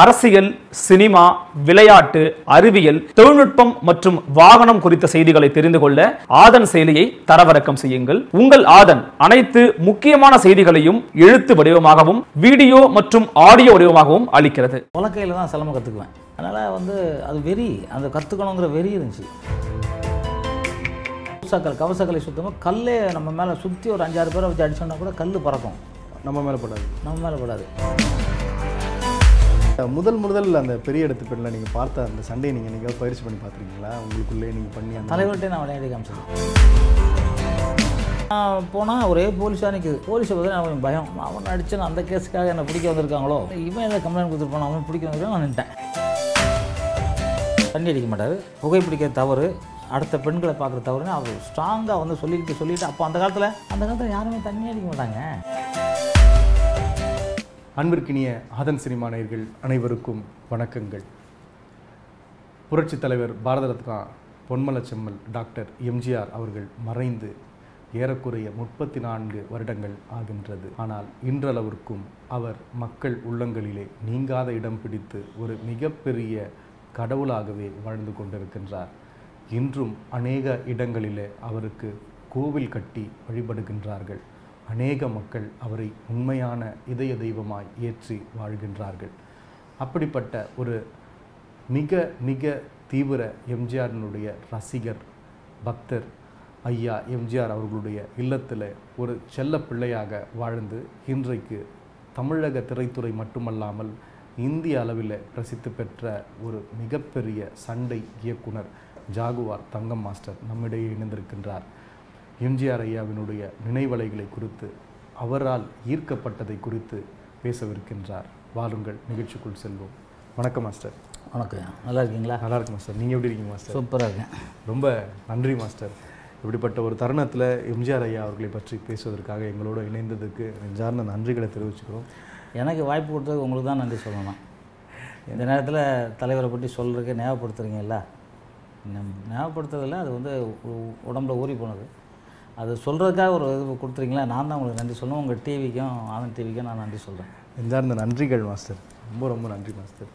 அரசியல் சினிமா விளையாட்டு அறிவியல் தொழில்நுட்பம் மற்றும் வாகனம் குறித்த செய்திகளை தெரிந்து கொள்ள ஆதன் செயலியை தரவிறக்கம் செய்யுங்கள். உங்கள் ஆதன் அனைத்து முக்கியமான செய்திகளையும் எழுத்து வடிவமாகவும் வீடியோ மற்றும் ஆடியோ வடிவமாகவும் அளிக்கிறது. உலக்கையில் தான் சிலம்பம் கற்றுக்குவேன் அதனால் வந்து அது வெறி அந்த கற்றுக்கணுங்கிற வெறி இருந்துச்சு. கவசக்கல் கவசக்கலை சுத்தமாக கல்லே நம்ம மேலே சுற்றி ஒரு அஞ்சாறு பேரை வச்சு அடிச்சோம்னா கூட கல் பறக்கும். நம்ம மேலே படாது. நம்ம மேலே படாது. முதல் முதல் அந்த பெரிய இடத்து பெண்ணில் நீங்கள் பார்த்த அந்த சண்டையை நீங்கள் நீங்கள் பயிற்சி பண்ணி பார்த்துருக்கீங்களா? உங்களுக்குள்ளே நீங்கள் பண்ணி அந்த தலைவர்கிட்ட நான் விளையாடி காமிச்சது. நான் போனால் ஒரே போலீஸாக நிற்குது போலீஸை பற்றி நான் கொஞ்சம் பயம். அவன் அடிச்சு நான் அந்த கேஸுக்காக என்னை பிடிக்க வந்திருக்காங்களோ? இவன் ஏதாவது கம்ப்ளைண்ட் கொடுத்துட்டு அவன் பிடிக்க வந்திருக்கான் நான் நின்ட்டேன் தண்ணி அடிக்க மாட்டார். புகைப்பிடிக்க தவறு. அடுத்த பெண்களை பார்க்குற தவறுன்னு அவர் ஸ்ட்ராங்காக வந்து சொல்லிக்கிட்டு சொல்லிட்டு அப்போ அந்த காலத்தில் அந்த காலத்தில் யாருமே தண்ணி அடிக்க மாட்டாங்க. அன்பிற்கினிய ஆதன் சினிமா நேயர்கள் அனைவருக்கும் வணக்கங்கள். புரட்சித் தலைவர் பாரத ரத்னா பொன்மல செம்மல் டாக்டர் எம்ஜிஆர் அவர்கள் மறைந்து ஏறக்குறைய முப்பத்தி நான்கு வருடங்கள் ஆகின்றது. ஆனால் இன்றளவிற்கும் அவர் மக்கள் உள்ளங்களிலே நீங்காத இடம் பிடித்து ஒரு மிகப்பெரிய கடவுளாகவே வாழ்ந்து கொண்டிருக்கின்றார். இன்றும் அநேக இடங்களிலே அவருக்கு கோவில் கட்டி வழிபடுகின்றார்கள். அநேக மக்கள் அவரை உண்மையான இதய தெய்வமாய் ஏற்றி வாழ்கின்றார்கள். அப்படிப்பட்ட ஒரு மிக மிக தீவிர எம்ஜிஆரினுடைய ரசிகர் பக்தர் ஐயா எம்ஜிஆர் அவர்களுடைய இல்லத்தில் ஒரு செல்ல பிள்ளையாக வாழ்ந்து இன்றைக்கு தமிழக திரைத்துறை மட்டுமல்லாமல் இந்திய அளவில் பிரசித்தி பெற்ற ஒரு மிகப்பெரிய சண்டை இயக்குனர் ஜாகுவார் தங்கம் மாஸ்டர் நம்மிடையே இணைந்திருக்கின்றார். எம்ஜிஆர் ஐயாவினுடைய நினைவலைகளை குறித்து அவரால் ஈர்க்கப்பட்டதை குறித்து பேசவிருக்கின்றார். வாருங்கள் நிகழ்ச்சிக்குள் செல்வோம். வணக்கம் மாஸ்டர். வணக்கம். நல்லா இருக்கீங்களா நல்லா இருக்கு மாஸ்டர். நீங்கள் எப்படி இருக்கீங்க மாஸ்டர்? சூப்பராக இருக்கேன். ரொம்ப நன்றி மாஸ்டர். இப்படிப்பட்ட ஒரு தருணத்தில் எம்ஜிஆர் ஐயா அவர்களை பற்றி பேசுவதற்காக எங்களோட இணைந்ததுக்கு நெஞ்சார்ந்த நன்றிகளை தெரிவிச்சுக்கிறோம். எனக்கு வாய்ப்பு கொடுத்ததுக்கு உங்களுக்கு தான் நன்றி சொல்லணும்? இந்த நேரத்தில் தலைவரை பற்றி சொல்கிறதுக்கு ஞாபகப்படுத்துறீங்கல்ல? ஞாபகப்படுத்துறதில்ல அது வந்து உடம்புல ஊறி போனது. அது சொல்கிறதுக்காக ஒரு இது கொடுத்துறீங்களா நான் தான் உங்களுக்கு நன்றி சொல்லணும். உங்கள் டிவிக்கும் ஆனந்த் டிவிக்கும் நான் நன்றி சொல்கிறேன் நெஞ்சார்ந்த நன்றிகள் மாஸ்டர். ரொம்ப ரொம்ப நன்றி மாஸ்டர்.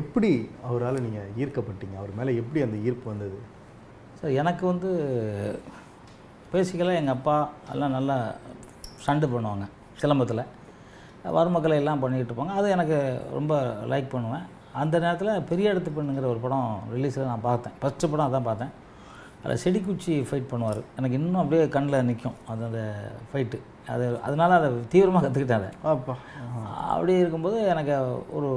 எப்படி அவரால் நீங்கள் ஈர்க்கப்பட்டீங்க? அவர் மேலே எப்படி அந்த ஈர்ப்பு வந்தது? சார் எனக்கு வந்து பேசிக்கலாக எங்கள் அப்பா எல்லாம் நல்லா சண்டை பண்ணுவாங்க சிலம்பத்தில். மருமக்களை எல்லாம் பண்ணிக்கிட்டு இருப்பாங்க. அது எனக்கு ரொம்ப லைக் பண்ணுவேன். அந்த நேரத்தில் பெரிய இடத்து பெண்ணுங்கிற ஒரு படம் ரிலீஸில் நான் பார்த்தேன். ஃபஸ்ட்டு படம் அதான் பார்த்தேன். அதில் செடிக்குச்சி ஃபைட் பண்ணுவார். எனக்கு இன்னும் அப்படியே கண்ணில் நிற்கும் அது அந்த ஃபைட்டு அது அதனால் அதை தீவிரமாக கற்றுக்கிட்டேன் அதை. அப்பா. அப்படி இருக்கும்போது எனக்கு ஒரு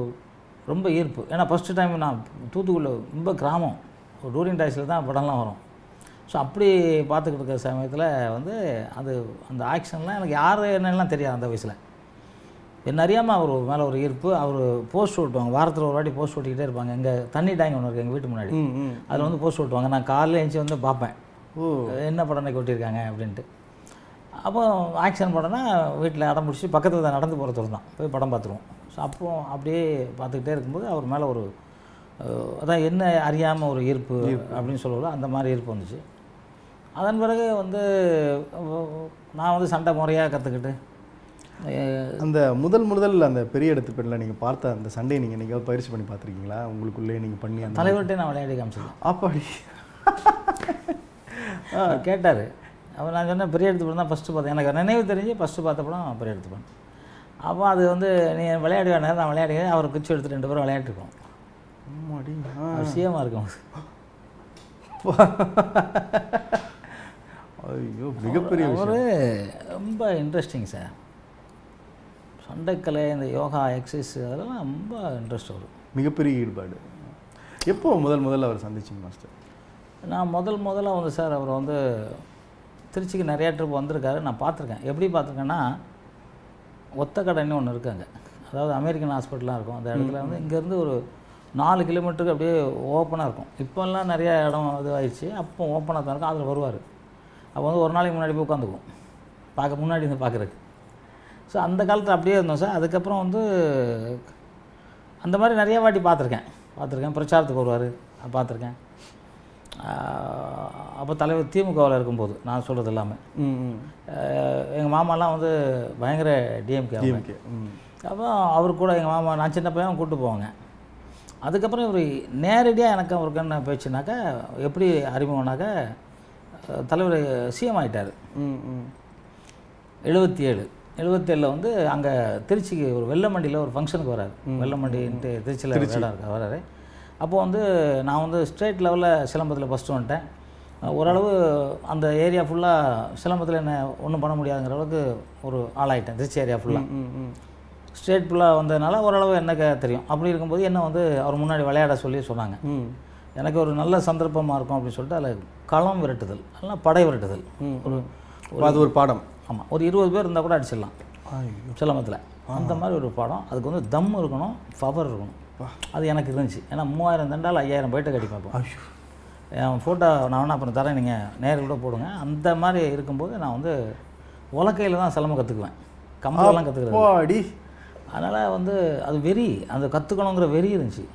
ரொம்ப ஈர்ப்பு. ஏன்னா ஃபஸ்ட்டு டைம் நான் தூத்துக்குடியில் ரொம்ப கிராமம். டூரிங் டாய்ஸில் தான் படம்லாம் வரும். ஸோ அப்படி பார்த்துக்கிட்டு இருக்கிற சமயத்தில் வந்து அது அந்த ஆக்ஷன்லாம் எனக்கு யார் என்னெல்லாம் தெரியாது அந்த வயசில். என்ன அறியாமல் அவர் மேலே ஒரு ஈர்ப்பு அவர் போஸ்ட் ஓட்டுவாங்க. வாரத்தில் ஒரு வாட்டி போஸ்ட் ஓட்டிக்கிட்டே இருப்பாங்க. எங்கள் தண்ணி டேங்க் ஒன்று இருக்குது எங்கள் வீட்டு முன்னாடி. அதில் வந்து போஸ்ட் ஓட்டுவாங்க. நான் காலையில் எழுந்துச்சி வந்து பார்ப்பேன். ஓ. என்ன படம் இன்னைக்கு ஒட்டியிருக்காங்க அப்படின்ட்டு. அப்போ ஆக்ஷன் படம்னா வீட்டில் அடம் பிடிச்சி பக்கத்தில் தான் நடந்து போகிற தூரம் தான். போய் படம் பார்த்துருவோம். ஸோ அப்போ அப்படியே பார்த்துக்கிட்டே இருக்கும்போது அவர் மேலே ஒரு அதான் என்ன அறியாமல் ஒரு ஈர்ப்பு அப்படின்னு சொல்லுவோம் அந்த மாதிரி ஈர்ப்பு வந்துச்சு. அதன் பிறகு வந்து நான் வந்து சண்டை முறையாக கற்றுக்கிட்டு அந்த முதல் முதல் அந்த பெரிய இடத்து பெண்ணில் நீங்கள் பார்த்த அந்த சண்டையை நீங்கள் நீங்கள் பயிற்சி பண்ணி பார்த்துருக்கீங்களா? உங்களுக்குள்ளே நீங்கள் பண்ணி அந்த தலைவர்கிட்டே நான் விளையாடி காமிச்சிருக்கேன். அப்படி. கேட்டார். அவர் நான் சொன்னேன் பெரிய எடுத்து படம் தான் ஃபஸ்ட்டு பார்த்தேன். எனக்கு நினைவு தெரிஞ்சு ஃபஸ்ட்டு பார்த்த படம் பெரிய எடுத்து படம் அப்போ அது வந்து நீ விளையாடி வேணாம் நான் விளையாடி அவர் குச்சி எடுத்து ரெண்டு பேரும் விளையாட்டுருக்கோம். அவசியமாக இருக்கும். ஐயோ மிகப்பெரிய அவர் ரொம்ப இன்ட்ரெஸ்டிங் சார் சண்டைக்கலை இந்த யோகா எக்ஸசைஸ் அதெல்லாம் ரொம்ப இன்ட்ரெஸ்ட் வரும் மிகப்பெரிய ஈடுபாடு. எப்போ முதல் முதல்ல அவர் சந்திச்சிங்க மாஸ்டர் நான் முதல் முதல்ல வந்து சார் அவர் வந்து திருச்சிக்கு நிறையா ட்ரிப் வந்திருக்காரு நான் பார்த்துருக்கேன். எப்படி பார்த்துருக்கேன்னா ஒத்த கடைன்னு ஒன்று இருக்காங்க அதாவது அமெரிக்கன் ஹாஸ்பிட்டலாக இருக்கும். அந்த இடத்துல வந்து இங்கேருந்து ஒரு நாலு கிலோமீட்டருக்கு அப்படியே ஓப்பனாக இருக்கும். இப்போல்லாம் நிறைய இடம் இது ஆயிடுச்சு அப்போ ஓப்பனாக தான் இருக்கும். அதில் வருவார். அப்போ வந்து ஒரு நாளைக்கு முன்னாடி போய் உட்காந்துக்குவோம். பார்க்க முன்னாடி இருந்து பார்க்குறதுக்கு. ஸோ அந்த காலத்தில் அப்படியே இருந்தோம் சார் அதுக்கப்புறம் வந்து அந்த மாதிரி நிறைய வாட்டி பார்த்துருக்கேன். பார்த்துருக்கேன். பிரச்சாரத்துக்கு வருவார் பார்த்துருக்கேன். அப்போ தலைவர் திமுகவில் இருக்கும்போது நான் சொல்கிறது எல்லாமே. ம் எங்கள் மாமாலாம் வந்து பயங்கர டிஎம்கே டிஎம்கே ம். அப்போ அவர் கூட எங்கள் மாமா நான் சின்ன பையன் கூப்பிட்டு போவாங்க. அதுக்கப்புறம் இவர் நேரடியாக எனக்கு அவருக்கு என்ன பேச்சுனாக்கா எப்படி அறிமுகம்னாக்கா தலைவர் சிஎம் ம் எழுபத்தி ஏழு. எழுபத்தேழில் வந்து அங்கே திருச்சிக்கு ஒரு வெள்ளமண்டியில் ஒரு ஃபங்க்ஷனுக்கு வராரு. வெள்ளமண்டின்ட்டு திருச்சியில் இடம் இருக்கு வராரு. அப்போ வந்து நான் வந்து ஸ்டேட் லெவலில் சிலம்பத்தில் ஃபஸ்ட்டு வந்துட்டேன். ஓரளவு அந்த ஏரியா ஃபுல்லாக சிலம்பத்தில் என்ன ஒன்றும் பண்ண முடியாதுங்கிற அளவுக்கு ஒரு ஆளாயிட்டேன் திருச்சி ஏரியா ஃபுல்லாக ஸ்டேட் ஃபுல்லாக வந்ததுனால ஓரளவு எனக்கு தெரியும். அப்படி இருக்கும்போது என்ன வந்து அவர் முன்னாடி விளையாட சொல்லி சொன்னாங்க. எனக்கு ஒரு நல்ல சந்தர்ப்பமாக இருக்கும் அப்படின்னு சொல்லிட்டு அதில் களம் விரட்டுதல் இல்லைன்னா படை விரட்டுதல். ஒரு அது ஒரு பாடம். ஆமாம் ஒரு இருபது பேர் இருந்தால் கூட அடிச்சிடலாம். சிலம்பத்தில். அந்த மாதிரி ஒரு படம். அதுக்கு வந்து தம் இருக்கணும் பவர் இருக்கணும். அது எனக்கு இருந்துச்சு. ஏன்னா மூவாயிரம் தண்டால் ஐயாயிரம் போயிட்டு கட்டி பார்ப்போம். என் ஃபோட்டோ நான் வேணா அப்புறம் தரேன் நீங்கள் நேரில் கூட போடுங்க. அந்த மாதிரி இருக்கும்போது நான் வந்து உலக்கையில் தான் சிலம்பம் கற்றுக்குவேன் கம்பெல்லாம் கற்றுக்கிறது பாடி அதனால் வந்து அது வெறி அந்த கற்றுக்கணுங்கிற வெறி இருந்துச்சு.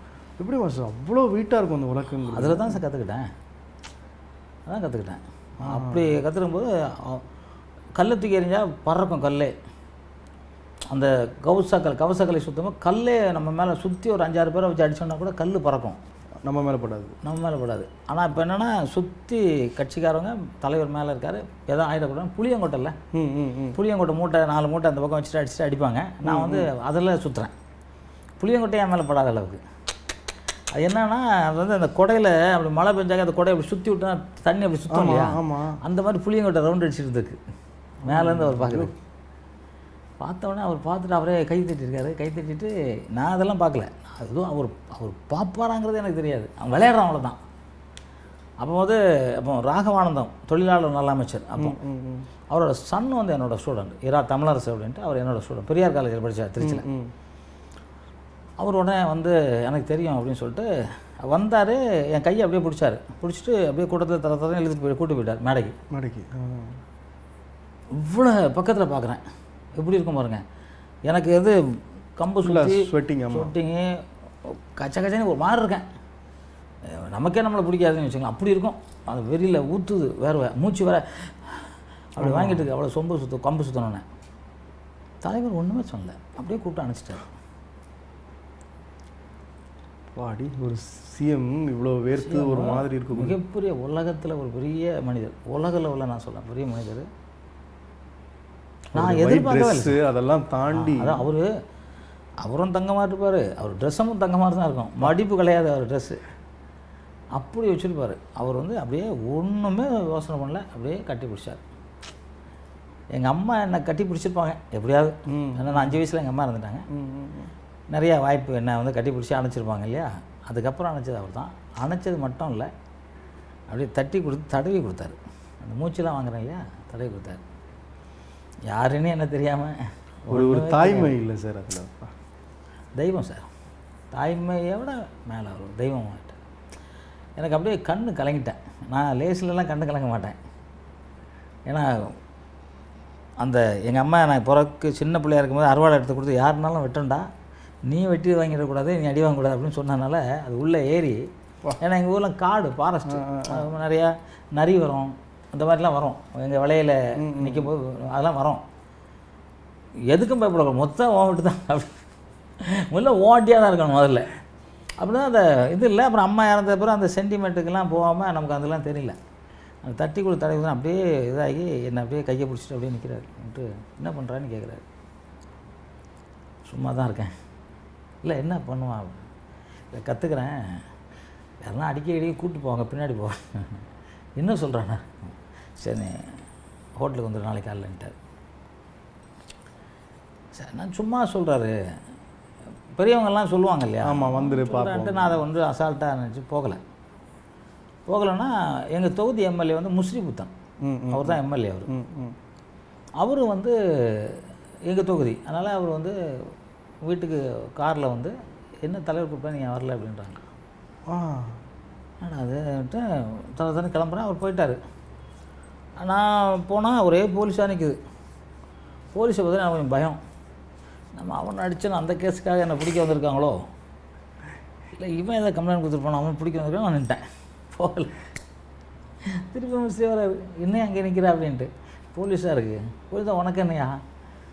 எப்படி மாஸ்டர் அவ்வளோ வெயிட்டாக இருக்கும் அந்த உலகங்கிறது அதில் தான் சார் கற்றுக்கிட்டேன் அதான் கற்றுக்கிட்டேன் அப்படி கற்றுக்கும்போது கல்லை தூக்கி எறிஞ்சால் பறக்கும் கல்லே. அந்த கவுசக்கல் கவசக்கலை சுத்தமாக கல்லே நம்ம மேலே சுற்றி ஒரு அஞ்சாறு பேரை வச்சு அடிச்சோம்னா கூட கல் பறக்கும். நம்ம மேலே படாது. நம்ம மேலே படாது. ஆனால் இப்போ என்னென்னா சுற்றி கட்சிக்காரவங்க தலைவர் மேலே இருக்கார். ஏதோ ஆயிடக்கூடாது புளியங்கொட்டையில். புளியங்கொட்டை மூட்டை நாலு மூட்டை அந்த பக்கம் வச்சுட்டு அடிச்சுட்டு அடிப்பாங்க. நான் வந்து அதில் சுற்றுறேன் புளியங்கொட்டை என் மேலே படாத அளவுக்கு. அது என்னன்னா அது வந்து அந்த கொடையில் அப்படி மழை பெஞ்சாக்க அந்த கொடையை அப்படி சுற்றி விட்டா தண்ணி அப்படி சுத்தம் இல்லையா? ஆமா. அந்த மாதிரி புளியங்கொட்டை ரவுண்ட் அடிச்சுட்டு இருக்கு மேலேருந்து அவர் பார்க்குறது பார்த்தவொடனே அவர் பார்த்துட்டு அவரே கை தட்டியிருக்காரு. கை தட்டிட்டு நான் அதெல்லாம் பார்க்கல. அதுவும் அவர் அவர் பார்ப்பாராங்கிறது எனக்கு தெரியாது. அவன் விளையாடுறான் அவ்வளோதான் அப்போ வந்து அப்போ ராகவானந்தம் தொழிலாளர் நல அமைச்சர் அப்போ அவரோட சன் வந்து என்னோட ஸ்டூடெண்ட் இரா தமிழரசு அப்படின்ட்டு அவர் என்னோட ஸ்டூடெண்ட் பெரியார் காலேஜில் படித்தார் திருச்சியில். அவர் உடனே வந்து எனக்கு தெரியும் அப்படின்னு சொல்லிட்டு வந்தார். என் கையை அப்படியே பிடிச்சாரு. பிடிச்சிட்டு அப்படியே கூட்டத்தில் தர தர எழுதிட்டு போய் கூட்டு போயிட்டார் மேடைக்கு. மடக்கி இவ்வளோ பக்கத்தில் பார்க்குறேன் எப்படி இருக்கும் பாருங்க. எனக்கு எது கம்பு சுற்றி ஸ்வெட்டிங் ஆமா. ஷூட்டிங்கு கச்ச கச்சன்னு ஒரு மாதிரி இருக்கேன். நமக்கே நம்மளை பிடிக்காதுன்னு வச்சுக்கலாம் அப்படி இருக்கும். அது வெறியில் ஊற்றுது வேர்வை மூச்சு வேற. அப்படி வாங்கிட்டு இருக்கு. அவ்வளோ சொம்பு சுத்து கம்பு சுத்தணுன்னு தலைவர் ஒன்றுமே சொல்லல. அப்படியே கூப்பிட்டு அனுப்பிச்சிட்டாரு. பாடி ஒரு சிஎம் இவ்வளோ வேர்த்து ஒரு மாதிரி இருக்கும் மிகப்பெரிய உலகத்தில் ஒரு பெரிய மனிதர். உலக லெவலில் நான் சொல்கிறேன் பெரிய மனிதர். நான் எதிர்பார்க்கவே அதெல்லாம் தாண்டி அதான் அவர் அவரும் தங்கமாக இருப்பார் அவர் ட்ரெஸ்ஸும் தங்கமாக தான் இருக்கும். மடிப்பு கிடையாது அவர் ட்ரெஸ்ஸு அப்படி வச்சுருப்பார். அவர் வந்து அப்படியே ஒன்றுமே யோசனை பண்ணல அப்படியே கட்டி பிடிச்சார். எங்கள் அம்மா என்னை கட்டி பிடிச்சிருப்பாங்க எப்படியாவது. ஏன்னா நான் அஞ்சு வயசில் எங்கள் அம்மா இருந்துட்டாங்க. நிறைய வாய்ப்பு என்ன வந்து கட்டி பிடிச்சி அணைச்சிருப்பாங்க இல்லையா? அதுக்கப்புறம் அணைச்சது அவர் தான். அணைச்சது மட்டும் இல்லை அப்படியே தட்டி கொடுத்து தடவி கொடுத்தாரு. அந்த மூச்செல்லாம் வாங்குறேன் இல்லையா? தடவி கொடுத்தாரு. யாருன்னு என்ன தெரியாமல் ஒரு ஒரு தாய்மை இல்லை சார் அதில். தெய்வம் சார். தாய்மையை விட மேலே ஒரு தெய்வம் எனக்கு அப்படியே கண்ணு கலங்கிட்டேன். நான் லேஸ்லலாம் கண்ணு கலங்க மாட்டேன். ஏன்னா அந்த எங்கள் அம்மா நான் பிறக்கு சின்ன பிள்ளையா இருக்கும்போது அறுவாடை எடுத்து கொடுத்து யாருனாலும் வெட்டண்டா நீ வெட்டி வாங்கிடக்கூடாது நீ அடி வாங்கக்கூடாது அப்படின்னு சொன்னதுனால அது உள்ளே ஏறி ஏன்னா எங்கள் ஊரில் காடு ஃபாரஸ்ட்டு நிறையா நரி வரும். அந்த மாதிரிலாம் வரும். எங்கள் விலையில் நிற்கும் போது அதெல்லாம் வரும். எதுக்கும் பயப்படக்கூடாது. மொத்தம் ஓவிட்டு தான். அப்படி. முதல்ல ஓட்டியாக தான் இருக்கணும் முதல்ல. அப்படின்னா அந்த இது இல்லை. அப்புறம் அம்மா இறந்த பிறகு அந்த சென்டிமெண்ட்டுக்கெல்லாம் போகாமல் நமக்கு அதெல்லாம் தெரியல. அந்த தட்டி கொடுத்த தடவை தான் அப்படியே இதாகி என்னை அப்படியே கையை பிடிச்சிட்டு அப்படியே நிற்கிறாரு என்ன பண்ணுறான்னு கேட்குறாரு சும்மா தான் இருக்கேன். இல்லை என்ன பண்ணுவான். இல்லை கற்றுக்குறேன் யாரெல்லாம் அடிக்க அடிக்க கூப்பிட்டு போவாங்க. பின்னாடி போ என்ன சொல்கிறானே சரி ஹோட்டலுக்கு வந்துடு நாளைக்கு காலைலன்ட்டார் சரி நான் சும்மா சொல்கிறாரு பெரியவங்கெல்லாம் சொல்லுவாங்க இல்லையா ஆமா, வந்துரு. சொல்றான்ட்டு நான் அதை வந்து அசால்ட்டாக நினச்சி போகலை போகலைன்னா எங்கள் தொகுதி எம்எல்ஏ வந்து முஸ்ரீபுத்தன் அவர் தான் எம்எல்ஏ அவர் அவர் வந்து எங்கள் தொகுதி அதனால் அவர் வந்து வீட்டுக்கு காரில் வந்து என்ன தலைவர் கூப்பிட்டா நீங்கள் வரல அப்படின்றாங்க ஆ ஆனால் அது தலை தானே கிளம்புறேன் அவர் போயிட்டார் நான் போனால் ஒரே போலீஸாக நிற்குது போலீஸை பற்றி எனக்கு கொஞ்சம் பயம். நம்ம அவன் அடிச்சு அந்த கேஸுக்காக என்னை பிடிக்க வந்திருக்காங்களோ? இல்லை இவன் எதாவது கம்ப்ளைண்ட் கொடுத்துருப்பான் அவன் பிடிக்க வந்திருக்கான் நான் நின்ட்டேன் போகல. திருப்பி வர என்ன அங்கே நிற்கிற அப்படின்ட்டு. போலீஸாக இருக்குது போலீஸாக உனக்கு என்னையா?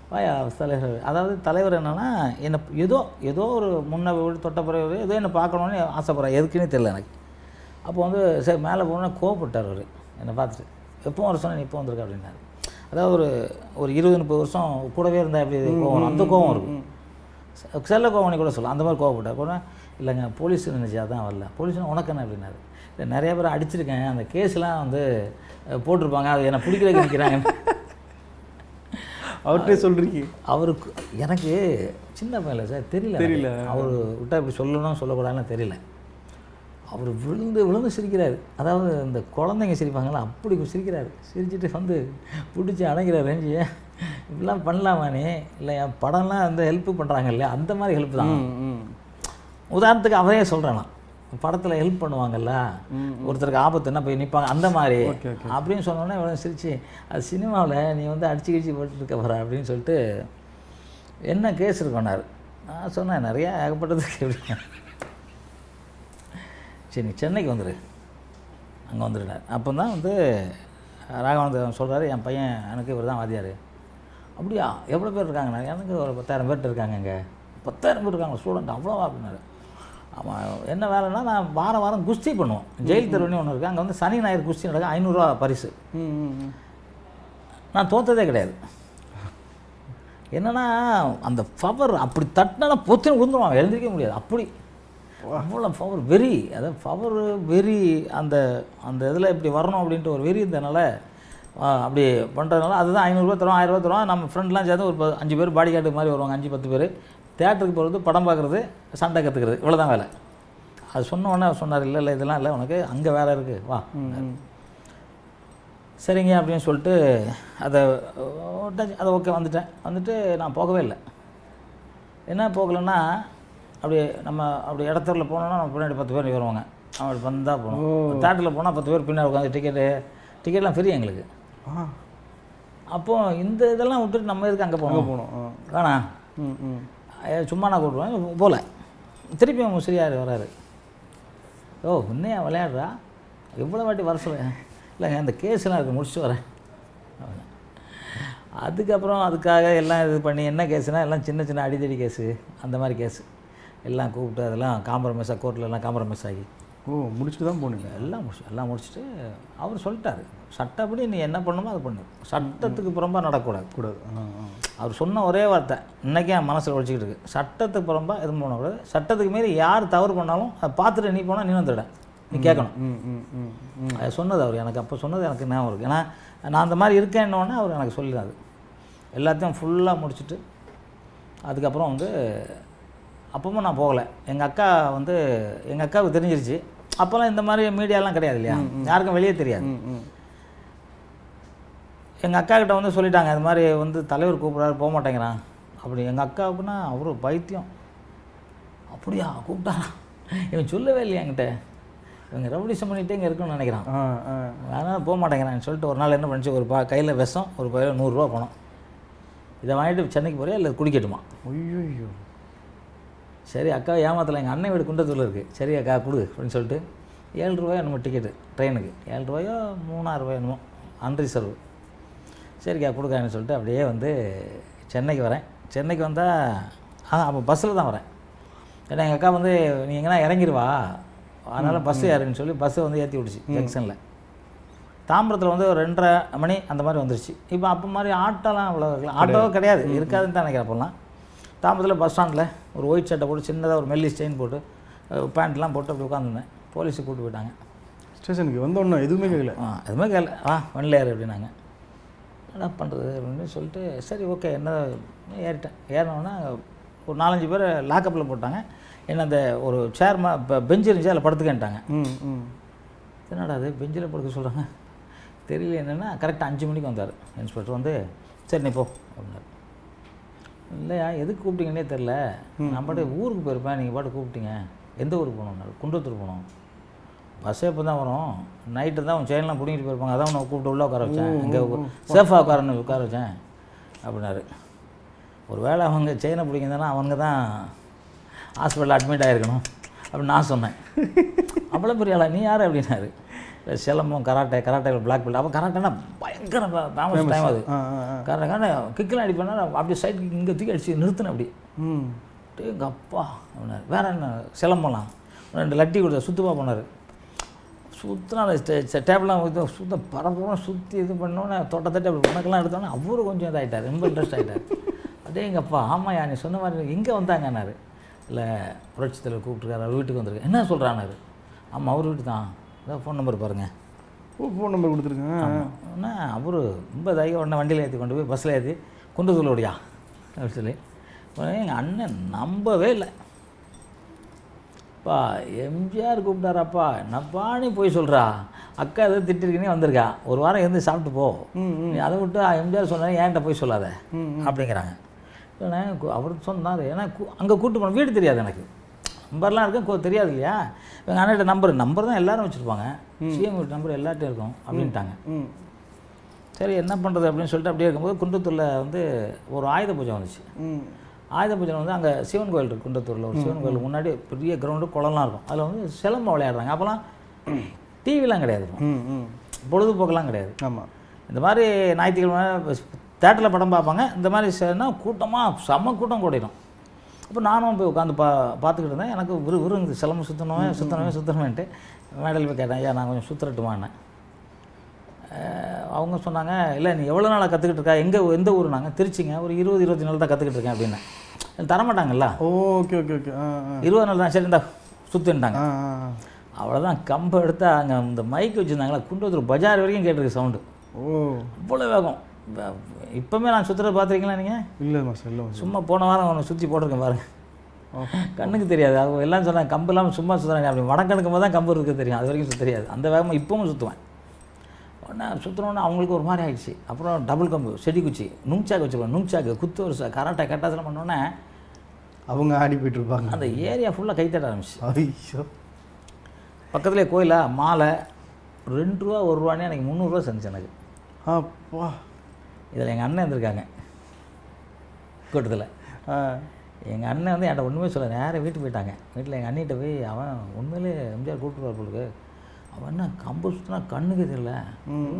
வாயா தலைவர். அதாவது தலைவர் என்னென்னா என்னை ஏதோ ஏதோ ஒரு முன்ன வீடு தொட்ட பிறகு ஏதோ என்னை பார்க்கணுன்னு ஆசைப்பட்றேன் எதுக்குன்னே தெரியல எனக்கு. அப்போ வந்து சரி மேலே போனால் கோவப்பட்டார் அவர். என்னை பார்த்துட்டு. எப்போ வர சொன்னேன் நீ இப்போ வந்திருக்க அப்படின்னாரு. அதாவது ஒரு ஒரு இருபது முப்பது வருஷம் கூடவே இருந்தால் எப்படி கோவம்? அந்த கோவம் இருக்கும். செல்ல கோவணி கூட சொல்லலாம். அந்த மாதிரி கோவப்பட்டார் கூட இல்லைங்க போலீஸ் நினச்சா தான் வரல. போலீஸ் உனக்கு என்ன அப்படின்னாரு. இல்லை நிறைய பேர் அடிச்சிருக்கேன். அந்த கேஸ்லாம் வந்து போட்டிருப்பாங்க. அது என்னை பிடிக்கிறதுக்கு நிற்கிறாங்க அவர்கிட்டே சொல்றீங்க. அவருக்கு எனக்கு சின்ன பையன் சார் தெரியல தெரியல. அவர் விட்டா இப்படி சொல்லணும் சொல்லக்கூடாதுன்னு தெரியல. அவர் விழுந்து விழுந்து சிரிக்கிறாரு. அதாவது இந்த குழந்தைங்க சிரிப்பாங்களா அப்படி சிரிக்கிறாரு. சிரிச்சிட்டு வந்து பிடிச்சி அணைக்கிறார் ரேஞ்சி இப்படிலாம் பண்ணலாமா நீ? இல்லை என் படம்லாம் வந்து ஹெல்ப் பண்ணுறாங்க இல்லையா? அந்த மாதிரி ஹெல்ப் தான். உதாரணத்துக்கு அவரே சொல்கிறேன் நான். படத்தில் ஹெல்ப் பண்ணுவாங்கல்ல ஒருத்தருக்கு ஆபத்துன்னா போய் நிற்பாங்க அந்த மாதிரி. அப்படின்னு சொன்னோன்னே இவன் சிரிச்சு அது சினிமாவில் நீ வந்து அடிச்சு கிடிச்சு போட்டுட்டு இருக்க போகிற அப்படின்னு சொல்லிட்டு என்ன கேஸ் இருக்கோனார் நான் சொன்னேன் நிறையா ஏகப்பட்டதுக்கு எப்படி சரி நீ சென்னைக்கு வந்துடு அங்கே வந்துடுனார் அப்போ தான் வந்து ராகவானந்தன் சொல்கிறாரு என் பையன் எனக்கு இவர் தான் வாதியார் அப்படியா? எவ்வளோ பேர் இருக்காங்கண்ணா எனக்கு ஒரு பத்தாயிரம் பேர்கிட்ட இருக்காங்க இங்கே. பத்தாயிரம் பேர் இருக்காங்க ஸ்டூடெண்ட் அவ்வளோவா? அப்படின்னாரு. ஆமாம் என்ன வேலைன்னா நான் வாரம் வாரம் குஸ்தி பண்ணுவோம் ஜெயில் தெருவுன்னு ஒன்று இருக்குது அங்கே வந்து சனி ஞாயிறு குஸ்தி நடக்கும். ஐநூறுரூவா பரிசு. நான் தோத்ததே கிடையாது. என்னன்னா அந்த பவர் அப்படி தட்டினா பொத்துன்னு விழுந்துருவான் எழுந்திரிக்க முடியாது. அப்படி அவ்வளோ பவர் வெறி. அதாவது பவர் வெறி அந்த அந்த இதில் இப்படி வரணும் அப்படின்ட்டு ஒரு வெறி இருந்தனால அப்படி பண்ணுறதுனால அதுதான் ஐநூறுரூவா தருவோம் ஆயிரரூவா தருவோம் நம்ம ஃப்ரெண்ட்லாம் சேர்ந்து ஒரு அஞ்சு பேர் பாடி கார்டு மாதிரி வருவாங்க அஞ்சு பத்து பேர். தேட்டருக்கு போகிறது படம் பார்க்குறது சண்டை கற்றுக்கிறது இவ்வளோதான் வேலை. அது சொன்ன உடனே அவர் சொன்னார் இல்லை இல்லை இதெல்லாம் இல்லை உனக்கு அங்கே வேலை இருக்குது வா. சரிங்க அப்படின்னு சொல்லிட்டு அதை. அதை ஓகே வந்துட்டேன். வந்துட்டு நான் போகவே இல்லை. என்ன போகலைன்னா அப்படி நம்ம அப்படி இடத்துல போனோம்னா நம்ம பின்னாடி பத்து பேர் வருவாங்க. அப்படி வந்தால் போகணும். தேட்டரில் போனால் பத்து பேர் பின்னாடி உட்காந்து டிக்கெட்டு டிக்கெட்லாம் ஃப்ரீ எங்களுக்கு. அப்போது இந்த இதெல்லாம் விட்டுட்டு நம்ம எதுக்கு அங்கே போகணும்? ஆ. வேணாம் சும்மா நான் கூப்பிடுவேன். போகல. திருப்பி அவங்க முசிறியார் வராரு. ஓ இன்னையா விளையாடுறா? எவ்வளோ வாட்டி வர சொல்ல. இல்லைங்க இந்த கேஸ்லாம் இருக்கு முடிச்சுட்டு வரேன். அதுக்கப்புறம் அதுக்காக எல்லாம் இது பண்ணி என்ன கேஸுனா எல்லாம் சின்ன சின்ன அடிதடி கேஸு அந்த மாதிரி கேஸு எல்லாம் கூப்பிட்டு அதெல்லாம் காம்ப்ரமைஸாக கோர்ட்டில் எல்லாம் காம்ப்ரமைஸ் ஆகி. ஓ முடிச்சுட்டு தான் போனீங்க? எல்லாம் முடிச்சு எல்லாம் முடிச்சுட்டு அவர் சொல்லிட்டாரு. சட்டப்படி நீ என்ன பண்ணுமோ அதை பண்ணு. சட்டத்துக்கு புறம்பா நடக்கக்கூடாது. கூடாது. அவர் சொன்ன ஒரே வார்த்தை இன்றைக்கே என் மனசில் ஒழிச்சிக்கிட்டு இருக்கு. சட்டத்துக்கு புறம்பா எதுவும் பண்ணக்கூடாது சட்டத்துக்கு மீறி யார் தவறு பண்ணாலும் அதை பார்த்துட்டு நீ போனால் நீ வந்துட நீ கேட்கணும். அது சொன்னது அவர். எனக்கு அப்போ சொன்னது எனக்கு ஞாபகம் இருக்குது ஏன்னா நான் அந்த மாதிரி இருக்கேன்னொடனே அவர் எனக்கு சொல்லிடாது எல்லாத்தையும் ஃபுல்லாக முடிச்சுட்டு அதுக்கப்புறம் வந்து அப்பவும் நான் போகலை. எங்கள் அக்கா வந்து எங்கள் அக்காவுக்கு தெரிஞ்சிருச்சு. அப்போல்லாம் இந்த மாதிரி மீடியாலாம் கிடையாது இல்லையா? யாருக்கும் வெளியே தெரியாது. எங்கள் அக்கா கிட்ட வந்து சொல்லிட்டாங்க இது மாதிரி வந்து தலைவர் கூப்பிட்றாரு போக மாட்டேங்கிறான். அப்படி எங்கள் அக்காவுக்குன்னா அவரு பைத்தியம். அப்படியா? கூப்பிட்டாரா இவன் சொல்லவே இல்லையா என்கிட்ட. இவங்க ரவுடிசம் பண்ணிகிட்டே இங்கே இருக்குன்னு நினைக்கிறான். அதனால் போக மாட்டேங்கிறான்னு சொல்லிட்டு ஒரு நாள் என்ன பண்ணிச்சு ஒரு பா கையில் விஷம் ஒரு பையில நூறுரூவா பணம். இதை வாங்கிட்டு சென்னைக்கு போறியா? இல்லை குடிக்கட்டுமா? ஐயோ சரி அக்கா ஏமாத்தலை எங்கள் அண்ணன் வீடு குண்டத்தூரில் இருக்குது சரி அக்கா கொடு அப்படின்னு சொல்லிட்டு ஏழு ரூபாயோ என்னமோ டிக்கெட்டு ட்ரெயினுக்கு ஏழு ரூபாயோ மூணாயிரம் ரூபாயோ என்னமோ அன்ரிசர்வ் சரிக்கா கொடுக்கான்னு சொல்லிட்டு அப்படியே வந்து சென்னைக்கு வரேன். சென்னைக்கு வந்தால் ஆ அப்போ பஸ்ஸில் தான் வரேன். ஏன்னா எங்கள் அக்கா வந்து நீ எங்கன்னா இறங்கிடுவா அதனால் பஸ்ஸு ஏறுன்னு சொல்லி பஸ்ஸை வந்து ஏற்றி விட்டுச்சு ஜங்ஷனில். தாம்பரத்தில் வந்து ஒரு ரெண்டரை மணி அந்த மாதிரி வந்துருச்சு. இப்போ அப்போ மாதிரி ஆட்டோலாம் அவ்வளோ இருக்கலாம் ஆட்டோ கிடையாது. இருக்காதுன்னு தான் நினைக்கிறேன் அப்போல்லாம். தாம்பரத்தில் பஸ் ஸ்டாண்டில் ஒரு ஒயிட் சட்டை போட்டு சின்னதாக ஒரு மெல்லி செயின் போட்டு பேண்ட்லாம் போட்டு அப்படி உட்காந்துருந்தேன் போலீஸு கூப்பிட்டு போயிட்டாங்க. ஸ்டேஷனுக்கு வந்த உடனே எதுவுமே கேட்கல ஆ எதுவுமே கேட்கல ஆ வண்டியில் ஏறு அப்படின்னாங்க. என்ன பண்ணுறது அப்படின்னு சொல்லிட்டு சரி ஓகே என்ன ஏறிட்டேன். ஏறினோன்னா ஒரு நாலஞ்சு பேர் லாக்கப்பில் போட்டாங்க. என்ன அந்த ஒரு சேர் மா பெஞ்சு இருந்துச்சு அதில் படுத்துக்கன்ட்டாங்க. ம் ம். என்னடா அது பெஞ்சில் படுக்க சொல்கிறாங்க தெரியல என்னென்னா கரெக்டாக அஞ்சு மணிக்கு வந்தார். இன்ஸ்பெக்டர் வந்து சரி நீ போ அப்படின்னாரு. இல்லையா? எதுக்கு கூப்பிட்டீங்கன்னே தெரில நான் பாட்டு ஊருக்கு போயிருப்பேன். நீங்கள் பாட்டு கூப்பிட்டீங்க. எந்த ஊருக்கு போகணுன்னாரு குன்றத்தூர் போகணும். பஸ்ஸே இப்போ தான் வரும்? நைட்டு தான் உன் செயின்லாம் பிடிங்கிட்டு போயிருப்பாங்க. அதான் உன்னை கூப்பிட்டு உள்ளே உட்கார வச்சேன். இங்கே சேஃபாக உட்காரன்னு உட்கார வச்சேன். அப்படின்னாரு. ஒரு வேளை அவங்க செயினை பிடிக்கிறதுனா அவங்க தான் ஹாஸ்பிட்டலில் அட்மிட் ஆகிருக்கணும் அப்படின்னு நான் சொன்னேன். அவ்வளோ பெரிய ஆளா நீ யார்? அப்படின்னாரு. சிலம்பம் கராட்டே கராட்டேல பிளாக் பெல்ட் அப்போ கராட்டேனா பயங்கர ஃபேமஸ் டைம் அது. கராட்டே காரணம் கிக்கெலாம் அடிப்பேன்னா அப்படியே சைடு இங்கே தூக்கி அடிச்சு நிறுத்தினேன் அப்படி. ம். எங்கள் அப்பா அப்படின்னாரு. வேற என்ன சிலம்பலாம் ரெண்டு லட்டி கொடுத்த சுத்துவா போனார். சுற்றினா டேபிளாம் இது சுத்த பரபரம் சுற்றி இது பண்ணோன்னே தொட்டத்தட்டி அப்படி உனக்கெல்லாம் எடுத்தோன்னே அவரு கொஞ்சம் இதாகிட்டார் ரொம்ப இன்ட்ரெஸ்ட் ஆகிட்டார் அப்படியே எங்கள் அப்பா ஆமாயா நீ சொன்ன மாதிரி எங்கே வந்தாங்கன்னாரு. இல்லை புரட்சி தலைவர் கூப்பிட்டுருக்காரு அவர் வீட்டுக்கு வந்திருக்கேன் என்ன சொல்கிறானாரு ஆமாம் அவர் வீட்டு தான் அதான் ஃபோன் நம்பர் பாருங்கள் ஓ ஃபோன் நம்பர் கொடுத்துருக்கேன். ஆனா அவரு ரொம்ப இதாகி உடனே வண்டியில் ஏற்றி கொண்டு போய் பஸ்ஸில் ஏற்றி கொண்டு சொல்லோடியா அப்படின்னு சொல்லி. எங்கள் அண்ணன் நம்பவே இல்லை. அப்பா எம்ஜிஆர் கூப்பிட்டாராப்பா என்னப்பா நீ போய் சொல்கிறா அக்கா ஏதோ திட்டிருக்கீனே வந்திருக்கா. ஒரு வாரம் இருந்து சாப்பிட்டு போ. நீ அதை விட்டு எம்ஜிஆர் சொன்னாரு ஏன்ட்ட போய் சொல்லாத? அப்படிங்கிறாங்க. அவர் சொன்னார். ஏன்னா அங்கே கூட்டு போன வீடு தெரியாது எனக்கு. நம்பர்லாம் இருக்கு கொ- தெரியாது இல்லையா எங்கள் அண்ணன் நம்பர் நம்பர் தான் எல்லாரும் வச்சுருப்பாங்க. சிஎம் நம்பர் எல்லார்ட்டையும் இருக்கும் அப்படின்ட்டாங்க. சரி என்ன பண்ணுறது அப்படின்னு சொல்லிட்டு அப்படியே இருக்கும்போது குன்றத்தூரில் வந்து ஒரு ஆயுத பூஜை வந்துச்சு. ஆயுத பூஜை வந்து அங்கே சிவன் கோயில் இருக்கு குன்றத்தூரில். ஒரு சிவன் கோயில் முன்னாடி பெரிய கிரவுண்டு குளம்லாம் இருக்கும். அதில் வந்து சிலம்பம் விளையாடுறாங்க. அப்போல்லாம் டிவிலாம் கிடையாது. பொழுதுபோக்கெல்லாம் கிடையாது. ஆமாம் இந்த மாதிரி ஞாயிற்றுக்கிழமை தேட்டரில் படம் பார்ப்பாங்க. இந்த மாதிரி சேர்னா கூட்டமாக செம்ம கூட்டம் கூடிடும். அப்போ நானும் போய் உட்காந்து பா பார்த்துக்கிட்டு இருந்தேன். எனக்கு விரு விருங்குது சிலம்பு சுற்றணுமே சுற்றணுமே சுற்றணுமேன்ட்டு மேடையில் போய் கேட்டேன். ஐயா நான் கொஞ்சம் சுற்றுறட்டுமான்னு அவங்க சொன்னாங்க இல்லை நீ எவ்வளோ நாளாக கற்றுக்கிட்டு இருக்கா? எங்கே எந்த ஊர்? நாங்கள் திருச்சிங்க. ஒரு இருபது இருபத்தி நாள் தான் கற்றுக்கிட்டு இருக்கேன் அப்படின்னு. தரமாட்டாங்கல்ல? Okay okay okay. இருபது நாள் தான். சரி இந்த சுற்றுன்ட்டாங்க. அவ்வளோதான் கம்பை எடுத்தா அங்கே இந்த மைக் வச்சுருந்தாங்களா குண்டத்தூர் பஜார் வரைக்கும் கேட்டிருக்கு சவுண்டு ஓ. அவ்வளோ வேகம். இப்போமே நான் சுற்றுறது பார்த்துருக்கீங்களா நீங்கள் இல்லை மாஸ்டர் இல்லை சும்மா போன வாரம் ஒன்று சுற்றி போட்டிருக்கேன் பாருங்க கண்ணுக்கு தெரியாது. அவங்க எல்லாம் சொன்னாங்க கம்பு இல்லாமல் சும்மா சுற்றுறாங்க அப்படி வடக்கணுக்கும் போது தான் கம்பு இருக்குது தெரியும். அது வரைக்கும் தெரியாது. அந்த வேகமாக இப்பவும் சுற்றுவேன் உடனே சுற்றுனோடனே அவங்களுக்கு ஒரு மாதிரி ஆயிடுச்சு. அப்புறம் டபுள் கம்பு செடி குச்சி நுங்சாக்கு வச்சுருவாங்க நுங்சாக்கு குத்து ஒரு கராட்டை கட்டாசனம் பண்ணோன்னே அவங்க ஆடி போயிட்டு இருப்பாங்க அந்த ஏரியா ஃபுல்லாக கைத்தட்ட ஆரம்பிச்சு ஐயோ. பக்கத்துலேயே கோயிலா மாலை ரெண்டு ரூபா ஒரு ரூபானே எனக்கு முந்நூறுரூவா செஞ்சு எனக்கு. அப்பா. இதில் எங்கள் அண்ணன் இருந்திருக்காங்க கூட்டத்தில். எங்கள் அண்ணன் வந்து என்கிட்ட ஒன்றுமே சொல்ல நேராக வீட்டுக்கு போயிட்டாங்க. வீட்டில் எங்கள் அண்ணிட்ட போய் அவன் உண்மையிலே எம்ஜிஆர் கூப்பிட்டு போலுக்கு அவன் என்ன கம்பு சுற்றினா கண்ணுக்கு தெரியல.